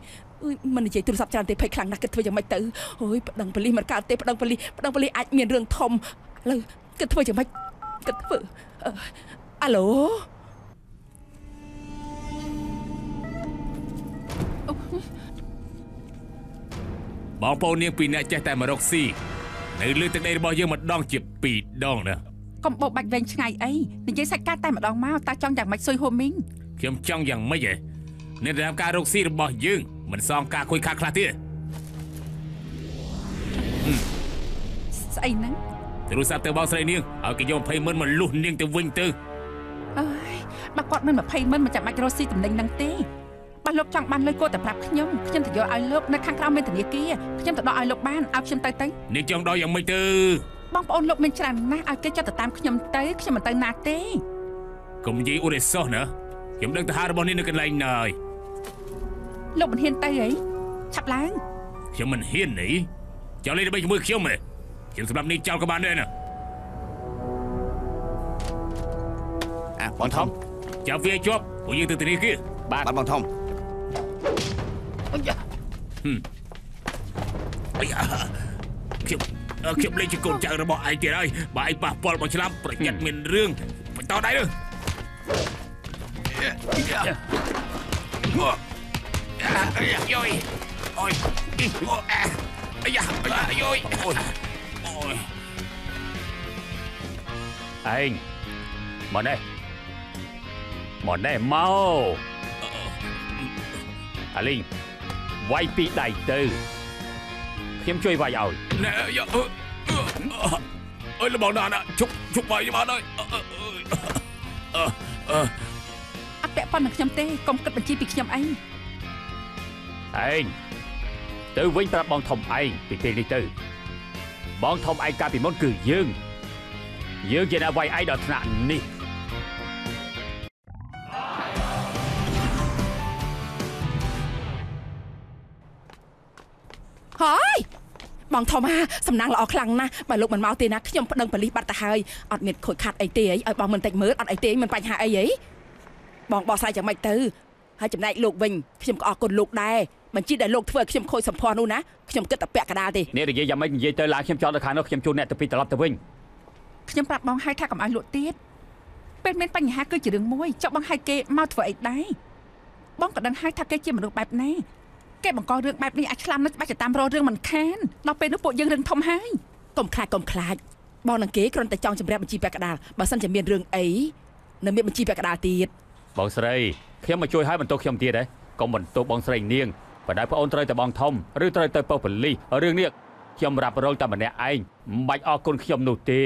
អើយមិននិយាយទូរស័ព្ទច្រើនទេភ័យខ្លាំងណាស់គិតធ្វើយ៉ាងម៉េចទៅអូយប្តឹងប៉ូលីសមិនកើតទេប្តឹងប៉ូលីសប្តឹងប៉ូលីសអាចមានរឿងធំឥឡូវគិតធ្វើយ៉ាងម៉េចគិតធ្វើអឺអាឡូ បងប្អូននាងពីរនាក់ចេះតែមករកស៊ីនៅលើទឹកដីរបស់យើងម្ដងជាពីរដងណាកុំបោកបាច់វែងឆ្ងាយអីនិយាយសាច់ការតែម្ដងមកតើចង់យ៉ាងម៉េចស៊ុយហួមមីងខ្ញុំចង់យ៉ាងម៉េចហ៎នៅតាមការរកស៊ីរបស់យើងមិនសងការខូចខាតខ្លះទៀតស្អីហ្នឹងទូរស័ព្ទទៅបងស្រីនាងឲ្យគេយក20ម៉ឺនមកលុះនាងទៅវិញទៅអើយបើគាត់មិន20ម៉ឺនមិនចាំបាច់រកស៊ីតំណែងហ្នឹងទេ បើលោកចង់បានលុយគួរតែប្រាប់ខ្ញុំខ្ញុំទៅយកឲ្យលោកនៅខាងក្រៅមានធនាគារខ្ញុំទៅដកឲ្យលោកបានឲ្យខ្ញុំទៅទៅនេះចង់ដល់យ៉ាងម៉េចទៅបងប្អូនលោកមានច្រើនណាស់ឲ្យគេចាត់ទៅតាមខ្ញុំទៅខ្ញុំមិនទៅណាទេកុំនិយាយអ៊ុរេសោះណាខ្ញុំដឹងទៅហៅរបស់នេះនៅកន្លែងណាហើយលោកមិនហ៊ានទៅអីឆាប់ឡើងខ្ញុំមិនហ៊ាននេះចង់លេងដើម្បីជាមួយខ្ញុំទេខ្ញុំសម្រាប់នេះចោលក៏បានដែរណាអាបងថំចាប់វាឲ្យជាប់ពួកយើងទៅធនាគារបាទបាទបងថំអាយ៉ា ខ្ញុំអឺខ្ញុំលេងជាកូនចៅរបស់ឯងទៀតហើយបើឯងប៉ះពាល់មកឆ្លាប់ប្រយ័ត្នមានរឿងបន្តដៃទៅអាយ៉ាយោយអូយអាយ៉ាអាយ៉ាយោយអូយអូយឯងមកនេះមកនេះមកអាលីង វាយពីដៃទៅខ្ញុំជួយវាយឲ្យណែយ៉ាអឺអើយលបងណាជប់ជប់បាយមកហើយអឺអឺអឺអត់ពាក់ព័ន្ធនឹងខ្ញុំទេកុំគិតបញ្ជីពីខ្ញុំអីឯងទៅវិញប្រាប់បងធំឯងពីពេលនេះទៅ បងធំឯងកាលពីមុនគឺយើង យើងជាអ្នកវាយឯងដល់ថ្នាក់នេះ បងធំហាសំណាងល្អខ្លាំងណាស់បើលោកមិនមកទេណាខ្ញុំប្តឹងប៉ូលីសបាត់ទៅហើយអត់មានខូចខាត់អីទេអីឲ្យបងមិនតិចមើលអត់អីទេមិនបញ្ហាអីហីបងបោះស្រាយយ៉ាងម៉េចទៅហើយចំណែកលោកវិញខ្ញុំក៏អរគុណលោកដែរបញ្ជីដែលលោកធ្វើឲ្យខ្ញុំខូចសម្ផស្សនោះណាខ្ញុំគិតតែពាក់កណ្ដាលទេនេះនិយាយយ៉ាងម៉េចនិយាយទៅឡើងខ្ញុំចង់ទៅខាងនោះខ្ញុំជួលអ្នកទៅពីត្រឡប់ទៅវិញខ្ញុំប្រាប់បងឲ្យថាកុំឲ្យលក់ទៀតពេលមានបញ្ហាគឺជារឿងមួយចុះបងឲ្យគេមកធ្វើអីដែរបងក៏ដឹងហើយថាគេជាមនុស្សបែបណា គេបង្ករឿងបែបនេះអាចឆ្លាមនឹងច្បាស់ទៅតាមរករឿងមិនខានដល់ពេលនោះពួកយើងរឿងធំហើយកុំខ្លាចកុំខ្លាចបងនឹងគេគ្រាន់តែចង់ជំរាបបញ្ជីពាក់កណ្ដាលបើសិនជាមានរឿងអីនៅមានបញ្ជីពាក់កណ្ដាលទៀតបងស្រីខ្ញុំមកជួយឲ្យបន្ទោសខ្ញុំទៀតហ៎កុំបន្ទោសបងស្រីនាងបើដែរប្អូនត្រូវតែបងធំឬត្រូវទៅប៉ុស្តិ៍ប៉ូលីសរឿងនេះខ្ញុំរ៉ាប់រងតែម្នាក់ឯងមិនបាច់អរគុណខ្ញុំនោះទេ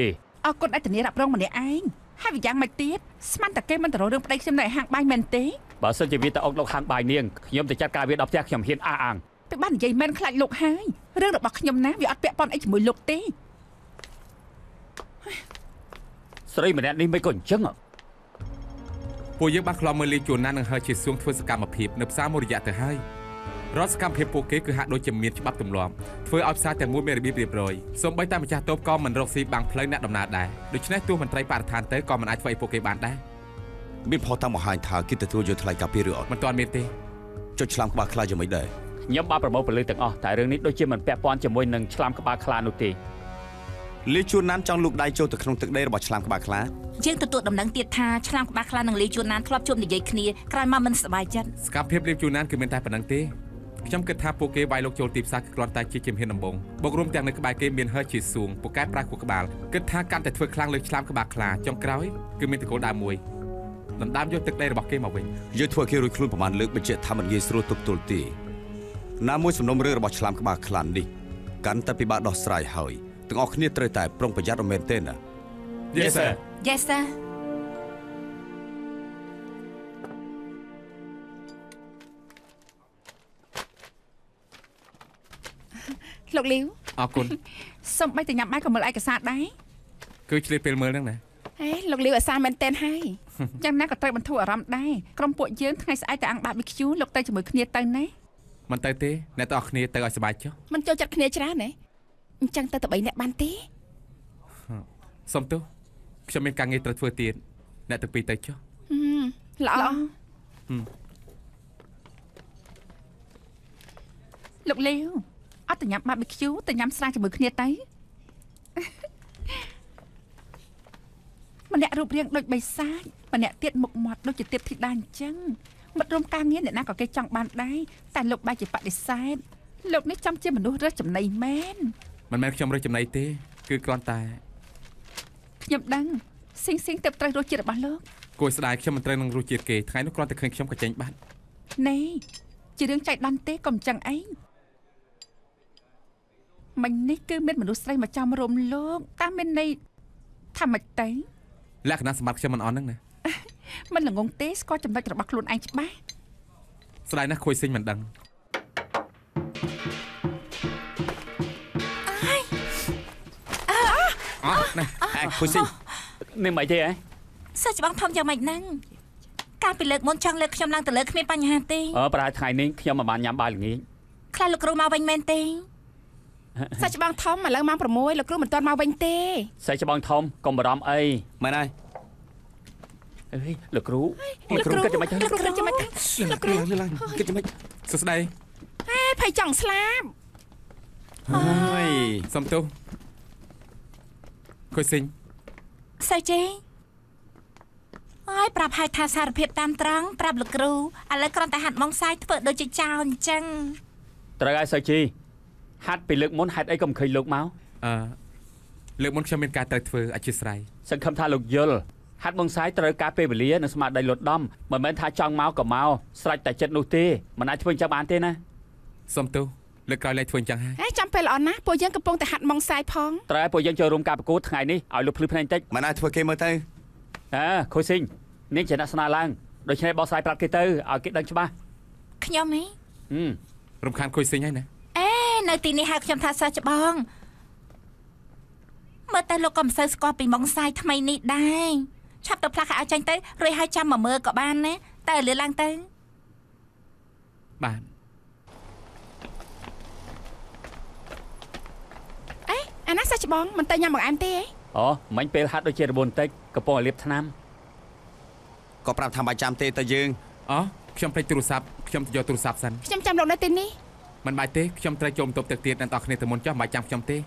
អរគុណឲ្យធានារ៉ាប់រងម្នាក់ឯង ហើយវាយ៉ាងម៉េចទៀតស្មានតែគេមិនទៅរករឿងប្តីខ្ញុំនៅឯហាងបាយមែនទេបើសិនជាវាទៅអុកលោកហាងបាយនាងខ្ញុំទៅចាត់ការវាដល់ផ្ទះខ្ញុំហ៊ានអះអាងពេលបាននិយាយមែនខ្លាចលោកហើយរឿងរបស់ខ្ញុំណាវាអត់ពាក់ព័ន្ធអីជាមួយលោកទេស្រីម្នាក់នេះមិនក៏អញ្ចឹងហ៎ពួកយើងបានខ្លោមមើលលីជួនណានឹងហើយជាសួងធ្វើសកម្មភាពនៅផ្សារមួយរយៈទៅហើយ រាល់សកម្មភាពពួកគេគឺហាក់ដូចជាមានច្បាប់ទម្លាប់ធ្វើឲ្យផ្សារតែមួយមានរបៀបរៀបរយសូម្បីតែម្ចាស់តូបក៏មិនរកស៊ីបាំងផ្លូវអ្នកដំណើរដែរដូច្នេះទោះមន្ត្រីបរិស្ថានទៅក៏មិនអាចធ្វើឲ្យពួកគេបានដែរមានផុសតាមបង្ហាញថាគេទទួលយកថ្លៃការពារឬអត់មិនទាន់មានទេចុចឆ្លាមក្បាលខ្លាយ៉ាងម៉េចដែរខ្ញុំបានប្រមូលពលិទាំងអស់តែរឿងនេះដូចជាមិនពាក់ព័ន្ធជាមួយនឹងឆ្លាមក្បាលខ្លានោះទេលីជួនណានចង់លូកដៃចូលទៅក្នុងទឹកដីរបស់ឆ្លាមក្បាលខ្លាយើងទទួលដំណឹងទៀតថាឆ្លាមក្បាលខ្លានិងលីជួនណានធ្លាប់ជួបនិយាយគ្នាក្រោយមកមិនសប្បាយចិត្តសកម្មភាពលៀបជួនណានគឺមានតែប៉ុណ្្នឹងទេ ខ្ញុំគិតថាពួកគេវាយលោកចូលទីផ្សារគឺគ្រាន់តែជាជំហានដំបូងបូករួមទាំងនៅក្បែរគេមានហើជាសួងពូកែប្រាខួរក្បាលគិតថាកាន់តែធ្វើខ្លាំងលើឆ្លាមក្បាលខ្លាចុងក្រោយគឺមានតកូលដើមមួយដណ្ដើមយកទឹកដីរបស់គេមកវិញយើងធ្វើគេរួចខ្លួនប្រមាណលើកបញ្ជាក់ថាមិនងាយស្រួលទប់ទល់ទេណាមួយសំណុំរឿងរបស់ឆ្លាមក្បាលខ្លានេះកាន់តែពិបាកដោះស្រាយហើយទាំងអស់គ្នាត្រូវតែប្រុងប្រយ័ត្នរមែនទេណា Yes sir Yes sir លោកលាវអរគុណសំបីតែញ៉ាំបាយក៏មើលឯកសារដែរគឺឆ្លៀតពេលមើលហ្នឹងណាហេលោកលាវអាសាមែនតែនហើយយ៉ាងណាក៏ត្រូវបន្ធូរអារម្មណ៍ដែរក្រុមពួកយើងថ្ងៃស្អែកទៅអង្គ BBQ លោកទៅជាមួយគ្នាទៅណាមិនទៅទេអ្នកទាំងអស់គ្នាទៅឲ្យសុបាយចុះមិនចូលចិត្តគ្នាច្រើនណាអញ្ចឹងទៅតែ3នាក់បានទេសុំទោសខ្ញុំមានការងារត្រូវធ្វើទៀតអ្នកទាំងពីរទៅចុះហឹមល្អល្អលោកលាវ អត់ទៅញ៉ាំ BBQ ទៅញ៉ាំស្រាជាមួយគ្នាទៅម្នាក់រូបរាងដូចបិសាចម្នាក់ទៀតមុខមាត់ដូចជាទៀបធីតាអញ្ចឹងមិត្តរួមការងារអ្នកណាក៏គេចង់បានដែរតែលោកបែរជាបដិសេធលោកនេះចំជាមនុស្សរើសចំណៃមែនមិនមែនខ្ញុំរើសចំណៃទេ គឺគ្រាន់តែខ្ញុំដឹងស៊ីងស៊ីងទៅត្រូវរសជាតិរបស់លោកគួរស្ដាយខ្ញុំមិនត្រូវនឹងរសជាតិគេថ្ងៃនោះគ្រាន់តែឃើញខ្ញុំក៏ចេញបាត់ណែជារឿងចៃដន្យទេកុំចឹងអី មិញនេះគឺមានមនុស្សស្រីមកចាំរុំលោកតាមមានន័យថាម៉េចទៅលក្ខណៈសម្បត្តិខ្ញុំមិនអន់ហ្នឹងណាមិនល្ងងទេស្គាល់ចំណុចរបស់ខ្លួនឯងច្បាស់ស្ដាយណាស់ខួយសិញមិនដឹងអោះណែអេខុយស៊ីនេះមិនអីទេហ៎សិស្សច្បងធំយ៉ាងម៉េចហ្នឹងកាលពីលើកមុនចង់លើកខ្ញុំឡើងទៅលើគ្មានបញ្ហាទេអឺប្រហែលថ្ងៃនេះខ្ញុំមិនបានញ៉ាំបាយល្ងាចខ្លះលោកគ្រូមកវិញមែនទេ សាច់ច្បាងធំឥឡូវម៉ោង6លោកគ្រូមិនទាន់មកវិញទេស្អីច្បងធំកុំបារម្ភអីមែនហើយអេលោកគ្រូលោកគ្រូគិតយ៉ាងម៉េចទៅលោកគ្រូចាំមិនលោកគ្រូលឺឡើងគិតចាំម៉េចសួស្ដីហេភ័យចង់ស្លាប់ហើយសុំទោសខួយសិញសើចេហើយប្រាប់ឲ្យថាសារភាពតាមត្រង់ប្រាប់លោកគ្រូឥឡូវគ្រាន់តែហាត់ម៉ងសាយធ្វើដូចជាចោលអញ្ចឹងត្រូវហើយសើជី ហាត់ពីលើកមុនហេតុអីក៏មិនឃើញលោកមកអឺលើកមុនខ្ញុំមានការត្រូវធ្វើអធិស្ស្រ័យសង្ឃឹមថាលោកយល់ហាត់បងសាយត្រូវការពេលវេលានិងស្មារតីលត់ដំមិនមែនថាចង់មកក៏មកស្រេចតែចិត្តនោះទេមិនអាចធ្វើអញ្ចឹងបានទេណាសុំទោសលើកក្រោយលែងធ្វើអញ្ចឹងហើយហេចាំពេលល្អណាស់ពួកយើងកំពុងតែហាត់ម៉ងសាយផងត្រូវឲ្យពួកយើងចូលរួមការប្រកួតថ្ងៃនេះឲ្យលោកភ្លឺភ្នែកបន្តិចមិនអាចធ្វើគេមើលទៅអើខូស៊ីងនាងជាអ្នកស្នាឡើងដូច្នេះបោះស្រាយប្រាប់គេទៅឲ្យគេដឹងច្បាស់ខ្ញុំហីហឹមរំខានខួយសិញហើយណាអេ នៅទីនេះហៅខ្ញុំថាសិស្សច្បងមើលទៅលោកក៏មិនសូវស្គាល់ពីម៉ងសាយថ្មីនេះដែរឆាប់ទៅផ្លាស់ឲ្យចាញ់ទៅរួចឲ្យចាំមកមើលក៏បានណាតែលឿនឡើងទៅបាទអេអាណាសាច់ច្បងមិនទៅញ៉ាំបង្អែមទេហ៎អូមិញពេលហាត់ដូចជារបួនបន្តិចកំពុងតែលាបថ្នាំក៏ប្រាប់ថាមិនចាំទេទៅយើងអូខ្ញុំភ្លេចទូរស័ព្ទខ្ញុំទៅយកទូរស័ព្ទសិនខ្ញុំចាំលោកនៅទីនេះ មិនបាច់ទេខ្ញុំត្រូវចូលបន្ទប់ទឹកទៀតអ្នកនរគ្នាទៅមុនចុះមិនបាច់ចាំខ្ញុំទេ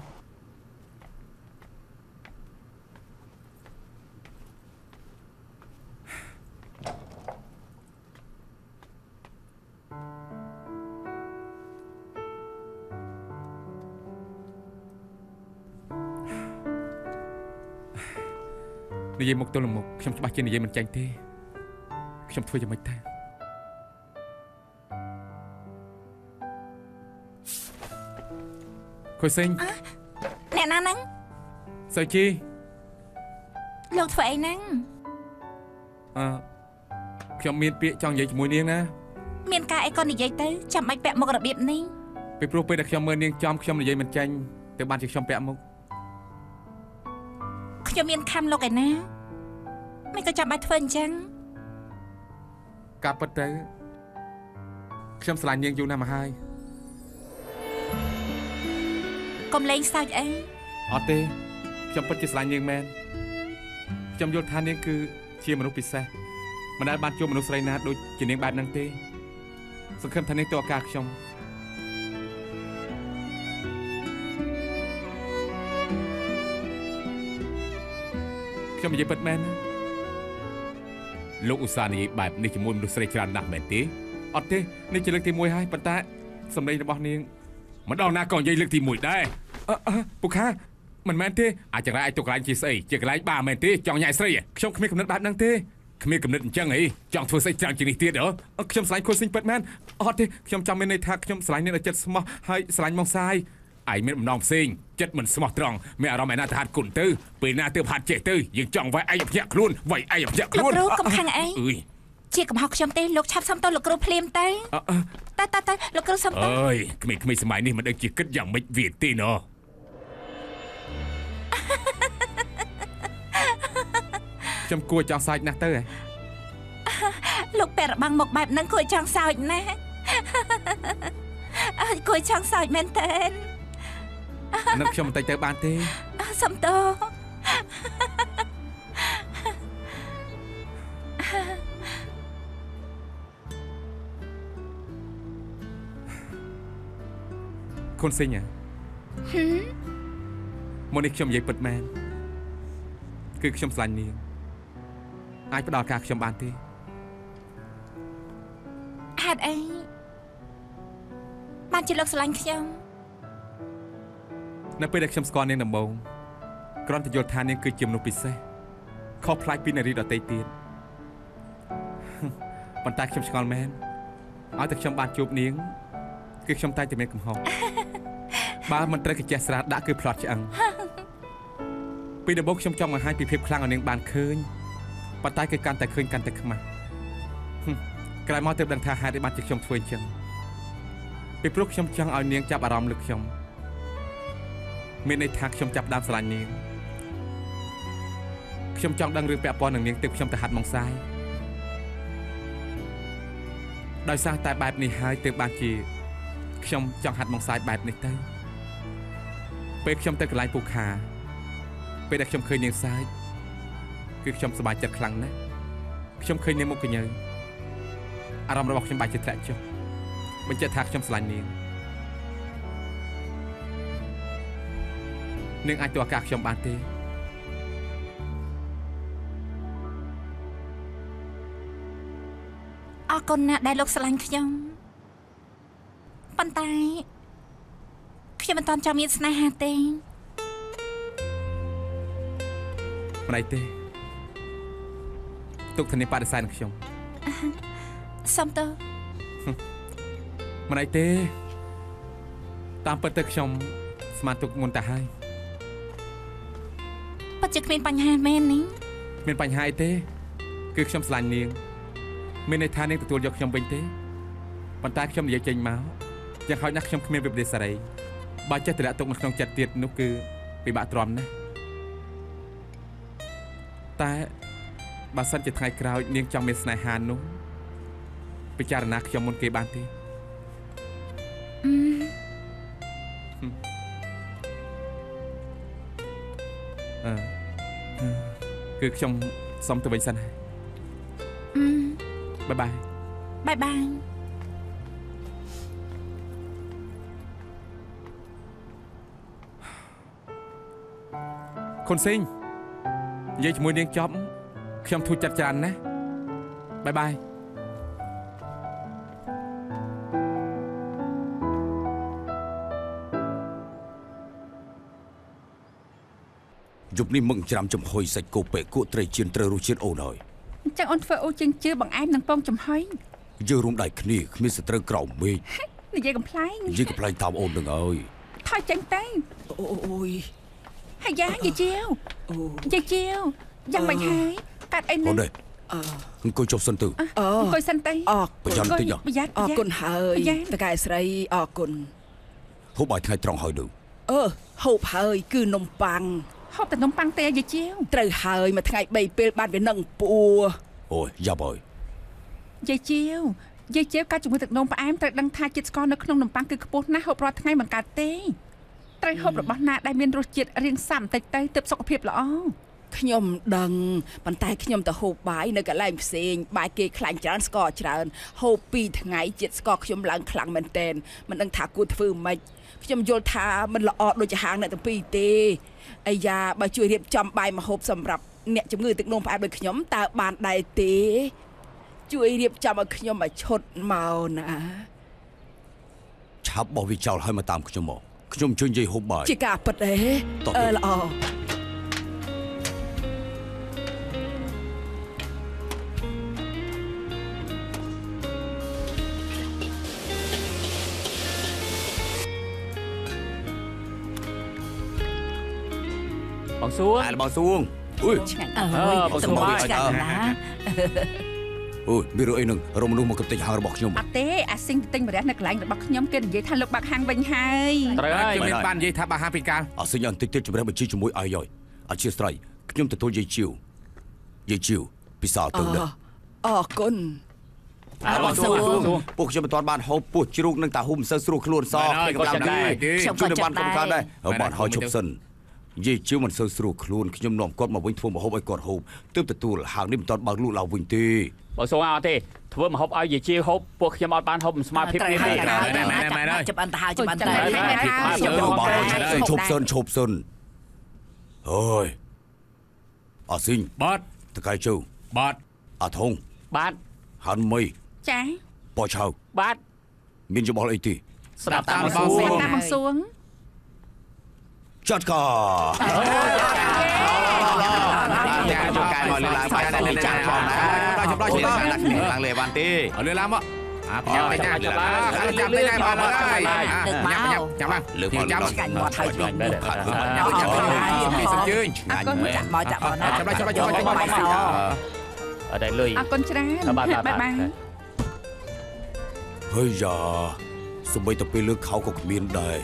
និយាយមុខទល់នឹងមុខខ្ញុំច្បាស់ជានិយាយមិនចាញ់ទេខ្ញុំធ្វើយ៉ាងម៉េចទៅ ខុយសេងអ្នកណាហ្នឹងសើជីលោកធ្វើអីហ្នឹងអឺខ្ញុំមានពាក្យចង់និយាយជាមួយនាងណាមានការអីក៏និយាយទៅចាំបាច់ពាក់មុខរបៀបនេះពីព្រោះពេលដែលខ្ញុំមើលនាងចំខ្ញុំនិយាយមិនចាញ់ទៅបានជាខ្ញុំពាក់មុខខ្ញុំមានខំលោកឯណាមិនក៏ចាំបាច់ធ្វើអញ្ចឹងការពិតទៅខ្ញុំស្រឡាញ់នាងយូរណាស់មកហើយ កុំលេងសើចអីអត់ទេខ្ញុំពិតជាស្រឡាញ់នាងមែនខ្ញុំយល់ថានាងគឺជាមនុស្សពិសេសមិនដែលបានជួបមនុស្សស្រីណាដូចជានាងបែបហ្នឹងទេ សង្ឃឹមថានាងទៅឱកាសខ្ញុំខ្ញុំនិយាយពិតមែនណាលោកឧស្សាហ៍និយាយបែបនេះជាមួយមនុស្សស្រីច្រើនណាស់មែនទេអត់ទេនេះជាលើកទី1ហើយប៉ុន្តែសម្លេងរបស់នាងមិនដល់ណាក៏និយាយលើកទី1ដែរអឺអឺ ពុកខាមិនមែនទេអាចចង្រៃអាចទុកកន្លែងជាស្អីជាកន្លែងបាមែនទេចង់ញ៉ាយស្រីហ៎ខ្ញុំគ្មានកំណត់បែបហ្នឹងទេគ្មានកំណត់អញ្ចឹងអីចង់ធ្វើស្អីច្រើនជាងនេះទៀតហ៎អឺខ្ញុំស្រឡាញ់ខុសសិញពិតមែនអត់ទេខ្ញុំចង់មានន័យថាខ្ញុំស្រឡាញ់អ្នកដែលចិត្តស្មោះហើយស្រឡាញ់មកសាយឯងមានបំណងផ្សេងចិត្តមិនស្មោះត្រង់មានអារម្មណ៍ឯណាទៅហាត់គុណទៅពេលណាទើបហាត់ចេះទៅយើងចង់វាយឯងភ្ញាក់ខ្លួនវាយឯងភ្ញាក់លោកខ្លួនគ្រូកុំខឹងអីអើយជាកំហុសខ្ញុំទេលោកឆាប់សុំទោសលោកគ្រូភ្លាមទៅអឺអឺទៅទៅទៅលោកគ្រូសុំទោសអើយក្មេងៗសម័យនេះមិនដឹងជាគិតយ៉ាងម៉េចវាទេណោះ ខ្ញុំគួរចង់សាច់ណាស់ទៅហ៎លោកពាក់របាំងមកបែបហ្នឹងគួរចង់សើចណាស់អើយគួរចង់សើចមែនតើនឹកខ្ញុំបន្តិចទៅបានទេសុំទោសខុនសិញហ៎មកនេះខ្ញុំនិយាយពិតមែនគឺខ្ញុំស្រឡាញ់នាង អាចផ្ដល់ការខ្ញុំបានទេហេតុអីបានជាលោកស្រឡាញ់ខ្ញុំនៅពេលដែលខ្ញុំស្គាល់នាងដំបូងគ្រាន់តែយល់ថានាងគឺជាមនុស្សពិសេសខុសប្លែកពីនារីដទៃទៀតប៉ុន្តែខ្ញុំឆ្ងល់មែនឲ្យតែខ្ញុំបានជួបនាងគឺខ្ញុំតែងតែមានកំហុសបើមិនត្រូវកាជះស្រាដាក់គឺផ្្លាត់ឆ្អឹងពីដំបូងខ្ញុំចង់បង្ហាញពីភាពខ្លាំងឲ្យនាងបានឃើញ ប៉ុន្តែគឺកាន់តែឃើញកាន់តែខ្មាស់ហឹមក្រោយមកទើបដឹងថាហេតុអីបានជាខ្ញុំធ្វើអញ្ចឹងពីព្រោះខ្ញុំចង់ឲ្យនាងចាប់អារម្មណ៍លើខ្ញុំមានន័យថាខ្ញុំចាប់ផ្ដើមស្រឡាញ់នាងខ្ញុំចង់ដឹងរឿងពាក់ព័ន្ធនឹងនាងទើបខ្ញុំទៅហាត់ម៉ងសាយដោយសារតែបែបនេះហើយទើបបានជាខ្ញុំចង់ហាត់ម៉ងសាយបែបនេះទៅពេលខ្ញុំទៅកន្លែងពូខាពេលដែលខ្ញុំឃើញនាងសាយ គឺខ្ញុំសប្បាយចិត្តខ្លាំងណាស់ខ្ញុំឃើញនាងមុខកញ្ញើអារម្មណ៍របស់ខ្ញុំបាច់ជាធ្លាក់ចុះបញ្ជាក់ថាខ្ញុំស្រឡាញ់នាងនាងអាចទោះអាកាសខ្ញុំបានទេអរគុណណាស់ដែលលោកស្រឡាញ់ខ្ញុំប៉ុន្តែខ្ញុំមិនទាន់ចង់មានស្នេហាទេម្ដេចទេ ទុកធានាបដិសេធនឹងខ្ញុំសុំទោសម្ដេចទេ តាមពិតទៅខ្ញុំស្មានទុកមុនទៅហើយពិតជាគ្មានបញ្ហាមែននេះមានបញ្ហាអីទេ គឺខ្ញុំស្រឡាញ់នាង មានន័យថានាងទទួលយកខ្ញុំវិញទេប៉ុន្តែខ្ញុំនិយាយចេញមកយ៉ាងហោចណាស់ខ្ញុំគ្មានវិបត្តិសេរីបើចេះតម្លាក់ទុកនៅក្នុងចិត្តទៀតនោះគឺពិបាកទ្រាំណាស់តែ បើសិនជាថ្ងៃក្រោយនាងចង់មានស្នេហានោះពិចារណាខ្ញុំមុនគេបានទេអឺអឺគឺខ្ញុំសុំទៅវិញសិនហើយអឺបាយបាយបាយបាយខុនស៊ីងនិយាយជាមួយនាងចប់ ខ្ញុំធូរចិត្តច្រើនណាស់បាយបាយយប់នេះមឹងច្រាំចំហុយសាច់គោពេកគក់ត្រីជៀនត្រូវរសជាតិអូនហើយអញ្ចឹងអូនធ្វើអូចិញ្ជឿបង្អែមនឹងពងចំហុយយើងរួមដៃគ្នាគ្មានសត្រូវក្រោមមេឃនិយាយកំ pl ែងយើងកំ pl ែងតាមអូននឹងហើយថយចេញទៅអូយហើយយ៉ាយាយជាវអូយាយជាវយ៉ាងមិនហើយ កាត់អីអូនេះននេះអង្គុយចុះសិនទៅអូអង្គុយសិនទៅអរប្រយ័ត្នតិចហ៎ប្រយ័ត្នអរគុណហើយប្រយ័ត្នតកែស្រីអរគុណហូបបាយថ្ងៃត្រង់ហើយនឹងអឺហូបហើយគឺនំប៉័ងហូបតែនំប៉័ងទេយាយជាវត្រូវហើយមួយថ្ងៃ3ពេលបានវានឹងពួអូយយ៉ាប់ហើយយាយជាវយាយជាវកាត់ជាមួយទឹកនំផ្អែមត្រូវដឹងថាជាតិស្ករនៅក្នុងនំប៉័ងគឺខ្ពស់ណាស់ហូបរាល់ថ្ងៃមិនកើតទេត្រូវហូបរបស់ណាដែលមានរសជាតិរាងសាំបន្តិចទៅទើបសុខភាពល្អ ខ្ញុំដឹងប៉ុន្តែខ្ញុំទៅហូបបាយនៅកន្លែងផ្សេងបាយគេខ្លាញ់ច្រើនស្ករច្រើនហូប2ថ្ងៃជាតិស្ករខ្ញុំឡើងខ្លាំងមែនតែនមិនដឹងថាគួរធ្វើម៉េចខ្ញុំយល់ថាមិនល្អដូចជាហាងអ្នកទាំងពីរទេអាយ៉ាបើជួយរៀបចំបាយមកហូបសម្រាប់អ្នកជំងឺទឹកនោមផ្អែមដូចខ្ញុំតើបានដែរទេ ជួយរៀបចំឲ្យខ្ញុំមកឈុតមកណាឆាប់បោះវាចោលហើយមកតាមខ្ញុំមកខ្ញុំជួយនិយាយហូបបាយជាការពិតទេតោះអឺទៅល្អ បងសួរអាលបងសួងអុយឆ្ងាញ់អើអើយបងសុំសុំមកបាយឆ្ងាញ់ណាស់អូយមានរឿងអីនឹងរមមនុស្សមកកំទេចហាងរបស់ខ្ញុំអត់ទេអាស៊ីងទៅទិញម្រះនៅកន្លែងរបស់ខ្ញុំគេនិយាយថាលោកបាក់ហាងវិញហើយត្រូវហើយខ្ញុំមានបាននិយាយថាបើហាពីកាលអសិញអន្តិចទៀតជំរះបញ្ជីជាមួយអាយយអធិស្ឋានខ្ញុំទទួលយាយជីវយាយជីវពិសាទៅណាអរគុណអើបងសួរសួរពួកខ្ញុំមិនទាន់បានហូបពោះជ្រូកនិងតាហ៊ុំមិនសូវស្រួលខ្លួនសោះបានហើយខ្ញុំគាត់ចាំដែរខ្ញុំជួយក៏នៅចាំបានដែរខ្ញុំកើតដែរបានហើយជប់សិន យាយជីវមិនសូវស្រួលខ្លួនខ្ញុំនាំគាត់មកវិញធ្វើមកហូបឲ្យគាត់ហូបទើបទទួលហាងនេះមិនទាន់បើកលក់ឡើងវិញទេបងសួរអត់ទេធ្វើមកហូបឲ្យយាយជាហូបពួកខ្ញុំអត់បានហូបស្មារតីត្រូវនេះហើយទេត្រូវហើយមែនមែនមែនហើយចាំបានទៅហើយចាំបានទៅចាំហើយបានទៅហើយចាំអឺបានបានទៅហើយឈប់សិនឈប់សិនអើយអសិញបាត់តកែជើបាត់អាថងបាទហាន់មីចាប៉ោឆៅបាទមានយោបល់អីទេស្ដាប់តាមបងសួស្ររាប់តាមបងសួង ចាត់កាចាចូលកែមកលើឡើងបាយតែលេចាផងណាដល់ចំដល់ចំដល់ដាក់គ្នាឡើងលេបានទេអើលឿនឡើងមកអាប្រញាប់តែញ៉ាំចាំចាំតែញ៉ាំមកហើយញ៉ាំញ៉ាំចាំមកលើមកចាំដល់ឆ្ងាញ់មាត់ហើយឆ្ងាញ់មែនទេញ៉ាំញ៉ាំពីសំជើញអរគុណចាក់មកចាក់មកណាចាំដល់ចាំដល់ចាំដល់ចាំដល់អត់ដែរលុយអរគុណច្រើនបាទបាទបាយបាយបាទហើយយ៉ាសម្បីតែពេលលើកខោក៏គ្មានដែរ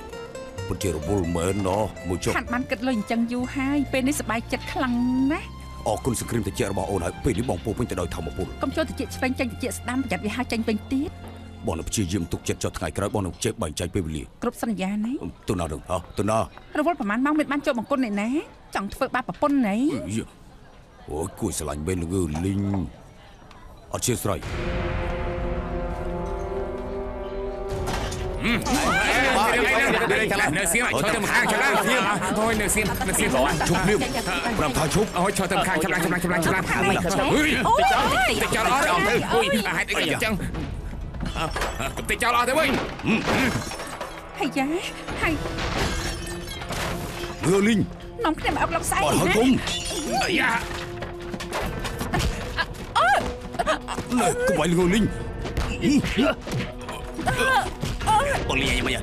ពិតជារវល់មែនណោះមួយចុះខាត់បានគិតលុយអញ្ចឹងយូរហើយពេលនេះសប្បាយចិត្តខ្លាំងណាស់អរគុណសង្គ្រាមតិចរបស់អូនហើយពេលនេះបងពោពេញទៅដោយធម្មពលកុំចូលតិចឆ្វេងចេញតិចស្ដាំប្រយ័ត្នវាហៅចេញពេញទៀតបងនឹងព្យាយាមទុកចិត្តចុះថ្ងៃក្រោយបងនឹងចេះបែងចែកពេលវេលាគ្រប់សន្យាណាទៅណានឹងហ៎ទៅណារវល់ប្រហែលម៉ោងមានបានចូលបង្គន់នេះណាចង់ធ្វើបាបប្រពន្ធណែយេអូយគួយស្រឡាញ់មែនល្ងើលីងអត់ជាស្រ័យ នៅសៀមឈរទៅម្ខាងចាំឡើងសៀមអូយនៅសៀមនៅសៀមបងជប់លៀមប្រាប់ថាជប់អូយឈរទៅម្ខាងចាំឡើងចាំឡើងចាំឡើងចាំឡើងហឺតិចចោលអត់អូយហេតុអីអញ្ចឹងតិចចោលអត់ទៅវិញហើយយ៉ាហើយងើលីងនំគ្នាមកអុកលោកស្អែកអត់ហើយគុំអាយ៉ាណែកុំឲ្យងើលីងបងលីង មិនយ៉ា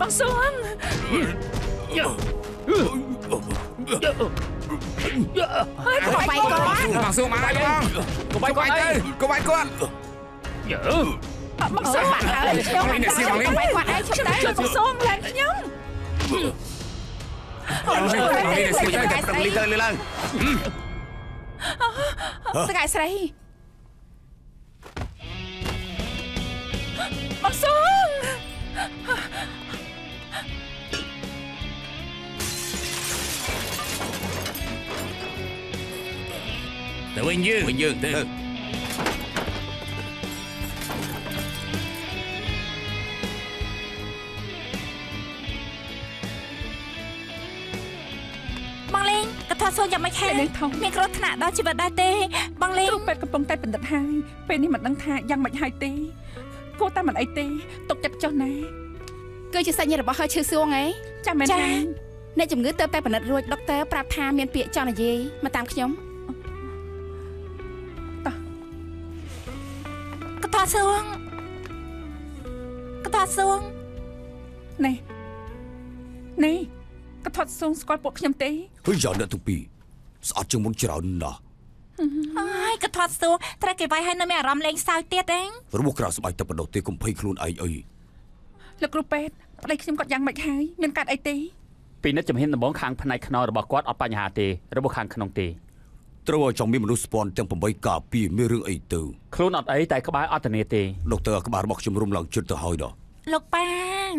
បងសួងហើយកុំបាយគាត់បងសួងមកហើយបងកុំបាច់គាត់ទៅកុំបាច់គាត់យើបងសួងបាត់ហើយខ្ញុំអូយអ្នកសៀមបងលីងបាយគាត់ឯងឈប់ដែរបងសួងឡើងខ្ញុំអូយអ្នកសៀ ទៅតែប្រឹងលីងទៅលីឡើងស្កាយស្រីបងសួងទៅវិញយើងវិញយើងទៅបងលេងកថាសួរយ៉ាងម៉េចហេពេលនេះថងមានគ្រោះថ្នាក់ដល់ជីវិតដែរទេ បងលេងគ្រូពេទ្យកំពុងតែពិនិត្យហើយពេលនេះមិនដឹងថាយ៉ាងម៉េចហើយទេគួរតែមិនអីទេទុកចិត្តចុះណាគឺជាសាច់ញាតិរបស់ហើយឈឺសួងឯងចាំមែនហើយអ្នកជំងឺទៅតែពិនិត្យរួចដុកទ័រប្រាប់ថាមានពាក្យចង់និយាយមកតាមខ្ញុំ ថាសួងកថាសួងនេះនេះកថាត់សួងស្គាល់ពួកខ្ញុំទេហើយយ៉ាអ្នកទាំងពីរស្អប់ជាងមុនច្រើនណាស់ហើយកថាសួងត្រូវគេវាយឲ្យនៅមានអារម្មណ៍លេងសើចទៀតឯងរបួសក្រៅស្បែកតែប៉ុណ្ណោះទេកុំភ័យខ្លួនឯងអីលោកគ្រូពេទ្យប្តីខ្ញុំគាត់យ៉ាងម៉េចហើយមានកាត់អីទេពីនិតជំហានដំបងខាងផ្នែកខ្នងរបស់គាត់អត់បញ្ហាទេរបស់ខាងក្នុងទេ ត្រូវឲ្យចង់មានមនុស្សស្ពាន់ទាំង8ការពារមានរឿងអីទៅខ្លួនអត់អីតែក្បាលអត់ធានាទេដុកទ័រក្បាលរបស់ខ្ញុំរុំឡើងជិតទៅហើយដល់លោកប៉ាង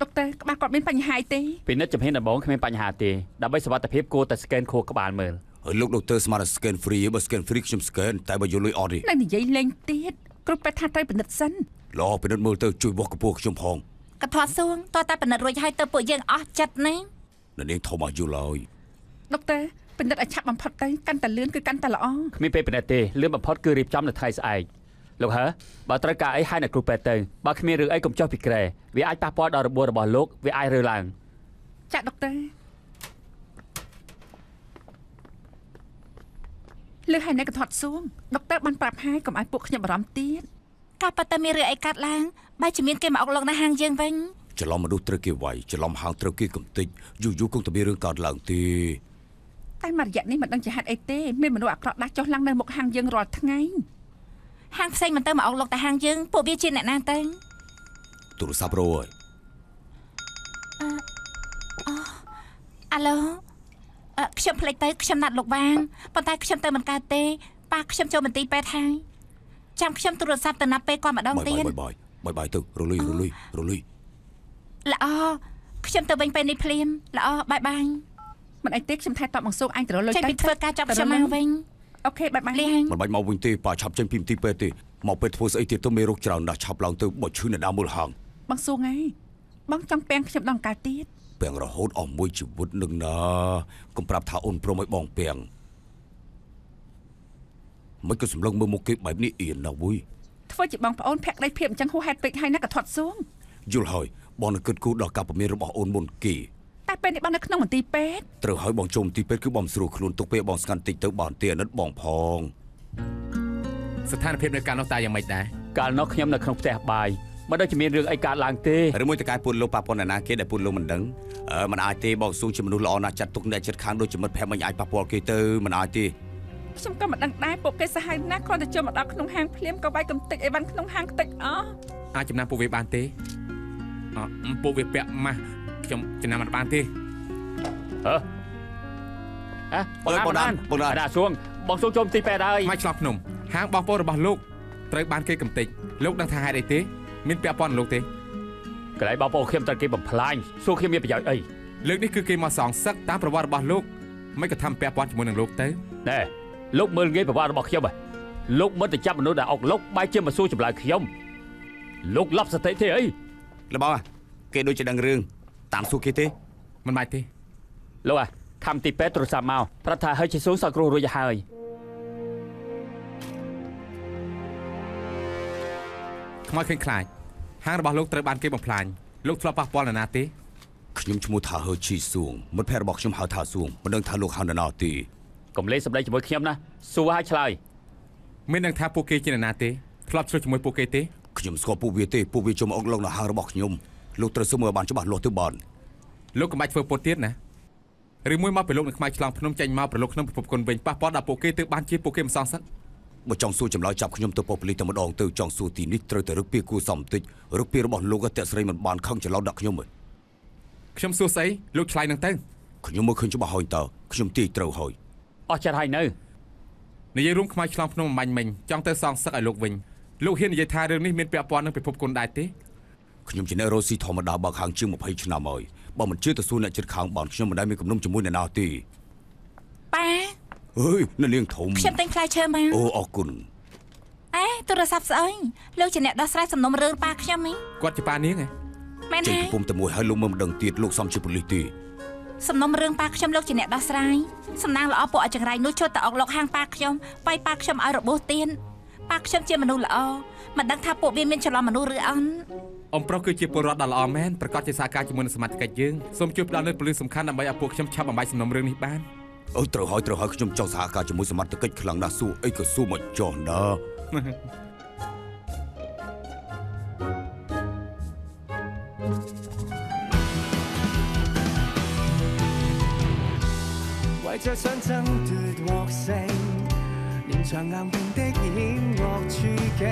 ដុកទ័រក្បាលគាត់មានបញ្ហាអីទេពីនិតជំហានដំបងគ្មានបញ្ហាទេដើម្បីសុវត្ថិភាពគួរតែស្កេនខួរក្បាលមើលហើយលោកដុកទ័រស្មានតែ scan free បើ scan free ខ្ញុំ scan តែបើយកលុយអត់ទេនៅនិយាយលេងទៀតគ្រូពេទ្យថាត្រូវពិនិត្យសិនល្អពិនិត្យមើលទៅជួយវាស់កម្ពស់ខ្ញុំផងកថាសួងតើតែពិនិត្យរួចហើយទៅពួកយើងអស់ចិត្តណានៅនាងធំអាយុឡើយដុកទ័រ ពិនិត្យឲ្យឆាប់បំផុតទៅកាន់តែលឿនគឺកាន់តែល្អគ្មានពេលពិនិត្យទេលឿនបំផុតគឺរៀបចំនៅថ្ងៃស្អែកលោកហើបើត្រូវការអីហៅអ្នកគ្រូពេទ្យទៅបើគ្មានរឿងអីកុំចុះពីក្រែវាអាចប៉ះពាល់ដល់របួសរបស់លោកវាអាចរើឡើងចាក់ដុកទ័រលើហើយនៅកថាត់សួងដុកទ័របានប្រាប់ហើយកុំឲ្យពួកខ្ញុំបារម្ភទៀតកាលប៉ុន្តែមានរឿងអីកាត់ឡើងបែរជាមានគេមកអុកលោកនៅហាងយើងវិញច្រឡំមនុស្សត្រូវគេវាយច្រឡំហាងត្រូវគេកំទេចយូរយូរគង់តែមានរឿងកើតឡើងទេ តែមួយរយៈនេះមិនដឹងជាហេតុអីទេមានមនុស្សអាក្រក់ដាស់ចុះឡើងនៅមុខហាងយើងរាល់ថ្ងៃហាងផ្សេងមិនទៅមកអុកលោកតែហាងយើងពួកវាជាអ្នកណាទៅទូរស័ព្ទរយអាឡូអឺខ្ញុំភ្លេចទៅខ្ញុំណាត់លោកវាងប៉ុន្តែខ្ញុំទៅមិនកើតទេប៉ាខ្ញុំចូលមន្ទីរពេទ្យហើយចាំខ្ញុំទូរស័ព្ទទៅណាត់ពេលគាត់ម្ដងបាយទៀតបាយបាយបាយបាយទៅរលុយរលុយរលុយល្អខ្ញុំទៅវិញពេលនេះភ្លាមល្អបាយបាយ មិនអីទេខ្ញុំថែតបបង្សោកអញទៅរលុយចេញទៅពីធ្វើការចាប់ខ្ញុំមកវិញអូខេបាយបាយលៀងមិនបាច់មកវិញទេប៉ាឆាប់ចេញពីមន្ទីរពេទ្យទេមកពេទ្យធ្វើស្អីទៀតទៅមេរោគច្រើនណាស់ឆាប់ឡើងទៅបើឈឺនៅដើមមើលហាងបងសួងហើយបងចង់ពាំងខ្ញុំដល់កាលទៀតពាំងរហូតអស់មួយជីវិតនឹងណាកុំប្រាប់ថាអូនព្រមឲ្យបងពាំងមិនក៏សម្លឹងមើលមុខគេបែបនេះអៀនណាស់វុយធ្វើជាបងប្អូនភក្តីភាពអញ្ចឹងហួសហេតុពេកហើយណាកថាត់សួងយល់ហើយបងនឹងគិតគូរដល់ការពមៀនរបស់អូនមុនគេ តែពេលនេះបងនៅក្នុងមន្ទីរពេទ្យត្រូវហើយបងចូលមន្ទីរពេទ្យគឺបងស្រួលខ្លួនទុកពេលបងស្ងាត់តិចទៅបានទេអាណិតបងផងស្ថានភាពនៅកាលនោះតើយ៉ាងម៉េចដែរកាលនោះខ្ញុំនៅក្នុងផ្ទះបាយមិនដឹងជាមានរឿងអីកើតឡើងទេឬមួយតកែពូនលោកប៉ាប៉ុនណាគេដែលពូនលោកមិនដឹងអឺមិនអាចទេបងស៊ូជាមនុស្សល្អណាស់ចាត់ទុកអ្នកចិត្តខាងដូចជាមិត្តភក្តិមិនអាចប៉ះពាល់គេទៅមិនអាចទេខ្ញុំក៏មិនដឹងដែរពួកគេសាហាវណាស់គ្រាន់តែចូលមកដល់ក្នុងហាងភ្លាមក៏វាយកំទេចអីវ៉ាន់ក្នុងហាងខ្ទេចអស់អាចចំណាំពួកវាបានទេអឺពួកវាពាក់ម៉ាស់ ខ្ញុំចំណាំមិនបានទេហ៎អះបងណានបងណានអាសួងបងសួងចូលទីពេទ្យហើយមកឆ្លោះភ្នំហាងបងប្អូនរបស់លោកត្រូវបានគេកំទេចលោកដឹងថាហេតុអីទេមានពាក់ព័ន្ធនឹងលោកទេកន្លែងបងប្អូនខ្ញុំត្រូវគេបំផ្លាញសួរខ្ញុំមានប្រយោជន៍អីលើកនេះគឺគេមកសងសឹកតាមប្រវត្តិរបស់លោកមិនក៏ធ្វើពាក់ព័ន្ធជាមួយនឹងលោកទៅណែលោកមើលងាយប្រវត្តិរបស់ខ្ញុំហ៎លោកមិនទៅចាប់មនុស្សដែលអុកលោកបែរជាមកសួរចម្លើយខ្ញុំលោកឡប់សតិទេអីលបងគេដូចជាដឹងរឿង តាមសួរគេទេមិនបាច់ទេលោកអាខំទីពេទ្យទូរស័ព្ទមកប្រាប់ថាហើយជាសួងសោះគ្រោះរួចហើយខ្មោចឃើញខ្លាចហាងរបស់លោកត្រូវបានគេបំផ្លាញលោកធ្លាប់ប៉ះពាល់នរណាទេខ្ញុំឈ្មោះថាហើឈីសួងមិត្តភ័ក្តិរបស់ខ្ញុំហៅថាសួងមិនដឹងថាលោកហៅនរណាទេកុំលេងសម្ដីជាមួយខ្ញុំណាសួរឲ្យឆ្លើយមានដឹងថាពួកគេជានរណាទេធ្លាប់ជួយជាមួយពួកគេទេខ្ញុំស្គាល់ពួកវាទេពួកវាចូលមកអុកលោកនៅហាងរបស់ខ្ញុំ លោកត្រូវស៊ើបមើលឲ្យបានច្បាស់លាស់ទៅបានលោកកំបាច់ធ្វើពុតទៀតណាឬមួយមកពីលោកនឹងខ្មៅឆ្លងភ្នំចេញមកប្រឡូកក្នុងពិភពគុណវិញប៉ះពាល់ដល់ពួកគេទើបបានជាពួកគេមិនសងសឹកបើចង់សួរចម្លើយចាប់ខ្ញុំទៅប៉ុស្តិ៍ប៉ូលីសតែម្ដងទៅចង់សួរទីនេះត្រូវតែរឹកពីគួរសមបន្តិចរឹកពីរបស់លោកក៏តាក់ស្រីមិនបានខឹងច្រឡោតដាក់ខ្ញុំទេខ្ញុំសួរស្អីលោកឆ្លើយនឹងទៅខ្ញុំមើលឃើញច្បាស់ហើយតើខ្ញុំទាយត្រូវហើយអស់ចិត្តហើយនៅនិយាយរួមខ្មៅឆ្លងភ្នំអំបញ្ញមិញចង់ទៅសងសឹកឲ្យលោកវិញលោកហ៊ាននិយាយថារឿងនេះមានពាក់ព័ន្ធនឹងពិភពគុណដែរទេ ខ្ញុំជាអ្នករស់ស៊ីធម្មតាបើកហាងជាង20ឆ្នាំហើយបើមិនជឿទៅសួរអ្នកជិតខាងបានខ្ញុំមិនដែលមានគំនុំជាមួយអ្នកណាទេប៉ាអើយនៅនាងធំខ្ញុំទិញផ្លែឈើមកអូអរគុណអេទូរស័ព្ទស្អីលោកជាអ្នកដោះស្រាយសំណុំរឿងប៉ាខ្ញុំហីគាត់ជាប៉ានាងហ៎មែនចេញហើពីយពុំតែមួយហើយលោកមើលមិនដឹងទៀតលោកសំជាប៉ូលីសទេសំណុំរឿងប៉ាខ្ញុំលោកជាអ្នកដោះស្រាយសំណាងល្អពួកអចង្រៃនោះចូលទៅអុកលោកហាងប៉ាខ្ញុំវាយប៉ាខ្ញុំឲ្យរបួសទៀន ប៉ាខ្ញុំជាមនុស្សល្អមិនដឹងថាពួកវាមានច្រឡំមនុស្សឬអន់ អ៊ំប្រុសគឺជាពលរដ្ឋដ៏ល្អមែនប្រកាសជាសហការជាមួយនឹងសមាជិកយើងសូមជួយផ្ដល់នូវពលិសសំខាន់ដើម្បីឲ្យពួកខ្ញុំឆាប់បំបាយសំណុំរឿងនេះបាន អូយត្រូវហើយត្រូវហើយខ្ញុំចង់សហការជាមួយសមត្ថកិច្ចខ្លាំងណាស់សួរអីក៏សួរមកចោះណា 为着想争夺获胜， 連場硬拼的險惡處境，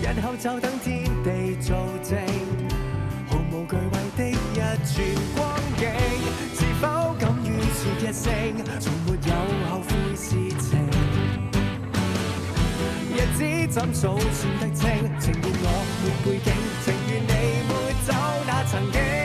日后就等天地做證，毫無懼畏的一串光景，是否敢於說一聲，從沒有後悔事情。日子怎數算得清？情願我沒背景，情願你沒走那曾經。